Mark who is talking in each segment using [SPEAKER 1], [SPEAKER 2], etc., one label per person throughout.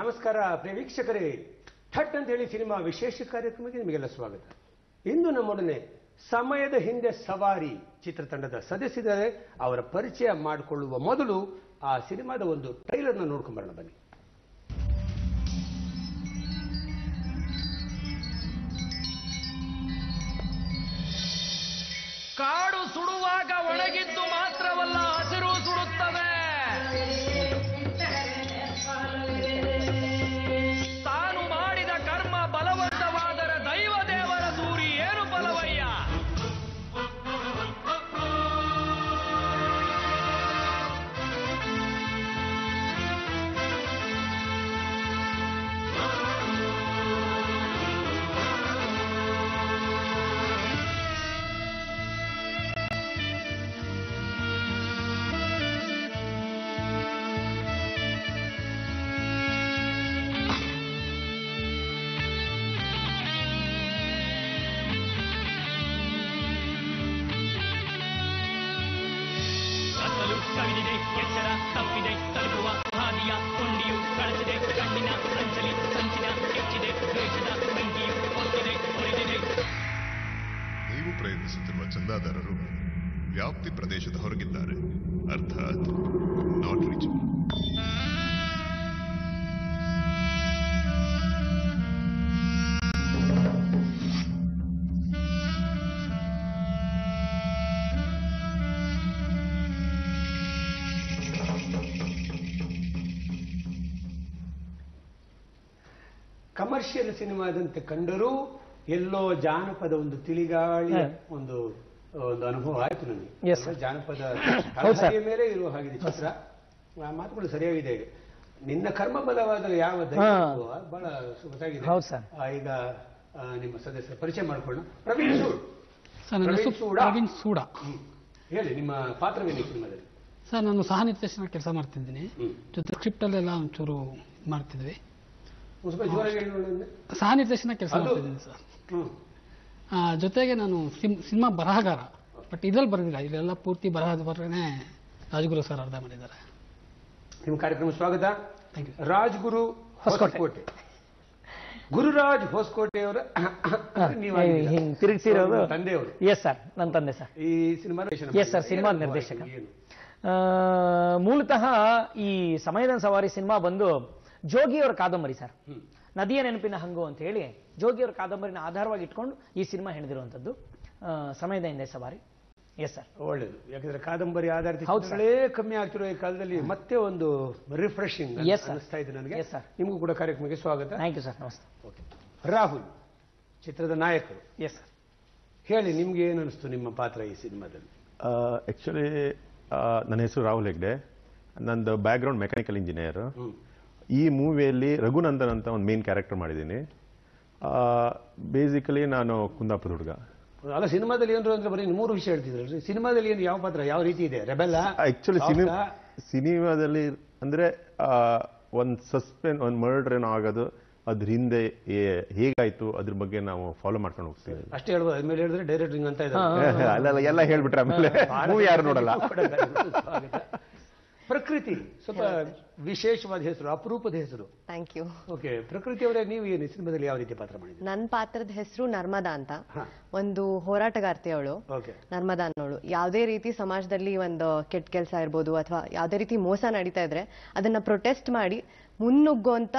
[SPEAKER 1] ನಮಸ್ಕಾರ ಪ್ರಿಯ ವೀಕ್ಷಕರೇ ಥಟ್ ಅಂತ ಹೇಳಿ ಸಿನಿಮಾ ವಿಶೇಷ ಕಾರ್ಯಕ್ರಮಕ್ಕೆ ನಿಮಗೆಲ್ಲ ಸ್ವಾಗತ. ಇಂದು ನಮ್ಮೊಡನೆ ಸಮಯದ ಹಿಂದೆ ಸವಾರಿ ಚಿತ್ರತಂಡದ ಸದಸ್ಯರಿದ್ದಾರೆ. ಅವರ ಪರಿಚಯ ಮಾಡಿಕೊಳ್ಳುವ ಮೊದಲು ಆ ಸಿನಿಮಾದ ಒಂದು ಟ್ರೈಲರ್ನ ನೋಡ್ಕೊಂಬರೋಣ ಬನ್ನಿ.
[SPEAKER 2] ಕಾಡು ಸುಡುವಾಗ ಒಣಗಿದ್ದು ಮಾತ್ರವಲ್ಲ
[SPEAKER 3] ಪ್ರದೇಶದ ಹೊರಗಿದ್ದಾರೆ. ಅರ್ಥಾತ್ ನಾಟ್ ರೀಚಬಲ್
[SPEAKER 1] ಕಮರ್ಷಿಯಲ್ ಸಿನಿಮಾದಂತೆ ಕಂಡರೂ ಎಲ್ಲೋ ಜಾನಪದ ಒಂದು ತಿಳಿಗಾಳಿ ಒಂದು ಒಂದು ಅನುಭವ ಆಯ್ತು ನನಗೆ. ಜಾನಪದ ಮೇಲೆ ಇರುವ ಹಾಗಿದೆ ಚಿತ್ರ. ಆ ಮಾತುಗಳು ಸರಿಯಾಗಿದೆ. ನಿನ್ನ ಕರ್ಮ ಬಲವಾದ ಯಾವ ಬಹಳ ಸೊಗಸಾಗಿದೆ
[SPEAKER 4] ಹೌದು, sir.
[SPEAKER 1] ಈಗ ನಿಮ್ಮ ಸದಸ್ಯ ಪರಿಚಯ ಮಾಡಿಕೊಳ್ಳೋಣ. ಪ್ರವೀಣ್ ಸೂಡ್. ಪ್ರವೀಣ್ ಸೂಡ. ಹೇಳಿ ನಿಮ್ಮ ಪಾತ್ರವೇನು ಸಿನಿಮಾದಲ್ಲಿ
[SPEAKER 5] ಸರ್ ನಾನು ಸಹ ನಿರ್ದೇಶನ ಕೆಲಸ ಮಾಡ್ತಿದ್ದೀನಿ. ಜೊತೆ ಸ್ಕ್ರಿಪ್ಟ್ ಅಲ್ಲೆಲ್ಲ ಒಂಚೂರು ಮಾಡ್ತಿದ್ವಿ. ಸಹ ನಿರ್ದೇಶನ ಕೆಲಸ ಮಾಡ್ತಿದ್ದೀನಿ ಸರ್ ಜೊತೆಗೆ ನಾನು ಸಿಮ್- ಸಿನಿಮಾ ಬರಹಗಾರ. ಬಟ್ ಇದ್ರಲ್ಲಿ ಬರೆದಿಲ್ಲ. ಇದೆಲ್ಲ ಪೂರ್ತಿ ಬರಹದ ಬರನೇ ರಾಜಗುರು ಸರ್ ಅರ್ಧ ಮಾಡಿದ್ದಾರೆ.
[SPEAKER 1] ನಿಮ್ಮ ಕಾರ್ಯಕ್ರಮ ಸ್ವಾಗತ.
[SPEAKER 5] Thank you
[SPEAKER 1] Rajguru
[SPEAKER 4] Hosakote.
[SPEAKER 1] Gururaj Hosakote ಅವರ
[SPEAKER 4] ಹಿಂಗ್ ತಿರುಗಿಸಿರೋದು.
[SPEAKER 1] ತಂದೆಯವರು?
[SPEAKER 4] ಎಸ್ ಸರ್ ನನ್ನ ತಂದೆ ಸರ್
[SPEAKER 1] ಈ ಸಿನಿಮಾ
[SPEAKER 4] ಎಸ್ ಸರ್ ಸಿನಿಮಾ ನಿರ್ದೇಶಕ. ಆ, ಮೂಲತಃ ಈ ಸಮಯದ ಸವಾರಿ ಸಿನಿಮಾ ಬಂದು ಜೋಗಿಯವರ ಕಾದಂಬರಿ ಸರ್ ನದಿಯ ನೆನಪಿನ ಹಂಗು ಅಂತ ಹೇಳಿ ಜೋಗಿಯವರ ಕಾದಂಬರಿನ ಆಧಾರವಾಗಿ ಇಟ್ಕೊಂಡು ಈ ಸಿನಿಮಾ ಹೆಣದಿರುವಂಥದ್ದು. ಸಮಯದ ಹಿಂದೆ ಸವಾರಿ. ಎಸ್ ಸರ್
[SPEAKER 1] ಒಳ್ಳೇದು. ಯಾಕಂದ್ರೆ ಕಾದಂಬರಿ ಆಧಾರಿತ
[SPEAKER 4] ಹೌದೇ
[SPEAKER 1] ಕಮ್ಮಿ ಆಗ್ತಿರೋ ಈ ಕಾಲದಲ್ಲಿ ಮತ್ತೆ ಒಂದು ರಿಫ್ರೆಶಿಂಗ್ ಅನಿಸ್ತಾ ಇದೆ ನನಗೆ.
[SPEAKER 4] ಸರ್.
[SPEAKER 1] ನಿಮಗೂ ಕೂಡ ಕಾರ್ಯಕ್ರಮಕ್ಕೆ ಸ್ವಾಗತ.
[SPEAKER 4] ಥ್ಯಾಂಕ್ ಯು ಸರ್ ನಮಸ್ತೆ
[SPEAKER 1] ಓಕೆ ರಾಹುಲ್ ಚಿತ್ರದ ನಾಯಕರು.
[SPEAKER 4] ಎಸ್ ಸರ್
[SPEAKER 1] ಹೇಳಿ ನಿಮ್ಗೆ ಏನು ಅನಿಸ್ತು ನಿಮ್ಮ ಪಾತ್ರ ಈ ಸಿನಿಮಾದಲ್ಲಿ?
[SPEAKER 6] ಆ್ಯಕ್ಚುಲಿ ನನ್ನ ಹೆಸರು ರಾಹುಲ್ ಹೆಗ್ಡೆ. ನಂದು ಬ್ಯಾಕ್ಗ್ರೌಂಡ್ ಮೆಕ್ಯಾನಿಕಲ್ ಇಂಜಿನಿಯರ್ ಈ ಮೂವಿಯಲ್ಲಿ ರಘುನಂದನ್ ಅಂತ ಒಂದು ಮೇನ್ ಕ್ಯಾರೆಕ್ಟರ್ ಮಾಡಿದ್ದೀನಿ. ಬೇಸಿಕಲಿ ನಾನು ಕುಂದಾಪುರ ಹುಡುಗ.
[SPEAKER 1] ಅಲ್ಲ ಸಿನಿಮಾದಲ್ಲಿ ಏನ್ರು ಅಂದ್ರೆ ಬರೀ ಮೂರು ವಿಷಯ ಹೇಳ್ತಿದ್ರು. ಸಿನಿಮಾದಲ್ಲಿ ಏನು ಯಾವ ಪಾತ್ರ ಯಾವ ರೀತಿ ಇದೆ? ರೆಬೆಲ್ಲ
[SPEAKER 6] ಆಕ್ಚುಲಿ ಸಿನಿಮಾ ಸಿನಿಮಾದಲ್ಲಿ ಅಂದ್ರೆ ಒಂದು ಸಸ್ಪೆನ್ ಒಂದು ಮರ್ಡರ್ ಏನೋ ಆಗೋದು ಅದ್ರ ಹಿಂದೆ ಹೇಗಾಯ್ತು ಅದ್ರ ಬಗ್ಗೆ ನಾವು ಫಾಲೋ ಮಾಡ್ಕೊಂಡು ಹೋಗ್ತೀವಿ.
[SPEAKER 1] ಅಷ್ಟೇ ಹೇಳ್ಬೋದು. ಅದ್ಮೇಲೆ ಹೇಳಿದ್ರೆ ಡೈರೆಕ್ಟಿಂಗ್ ಅಂತ ಇದೆ
[SPEAKER 6] ಅಲ್ಲ ಎಲ್ಲ ಹೇಳ್ಬಿಟ್ರೆ ಆಮೇಲೆ. ಮೂವಿ ಯಾರು ನೋಡಲ್ಲ.
[SPEAKER 1] ಪ್ರಕೃತಿ. ಸ್ವಲ್ಪ ವಿಶೇಷವಾದ ಹೆಸರು ಅಪರೂಪದ ಹೆಸರು.
[SPEAKER 7] ಥ್ಯಾಂಕ್ ಯು
[SPEAKER 1] ಓಕೆ ಪ್ರಕೃತಿ ಅವರೇ ನೀವು ಏನು ಈ ಸಿನಿಮಾದಲ್ಲಿ ಯಾವ ರೀತಿ ಪಾತ್ರ ಮಾಡಿದ್ರಿ
[SPEAKER 7] ನನ್ನ ಪಾತ್ರದ ಹೆಸರು ನರ್ಮದಾ ಅಂತ. ಒಂದು ಹೋರಾಟಗಾರ್ತಿ ಅವಳು. ನರ್ಮದಾ ಅನ್ನೋಳು. ಯಾವುದೇ ರೀತಿ ಸಮಾಜದಲ್ಲಿ ಒಂದು ಕೆಟ್ಟ ಕೆಲಸ ಇರ್ಬೋದು ಅಥವಾ ಯಾವುದೇ ರೀತಿ ಮೋಸ ನಡೀತಾ ಇದ್ರೆ ಅದನ್ನ ಪ್ರೊಟೆಸ್ಟ್ ಮಾಡಿ ಮುನ್ನುಗ್ಗುವಂತ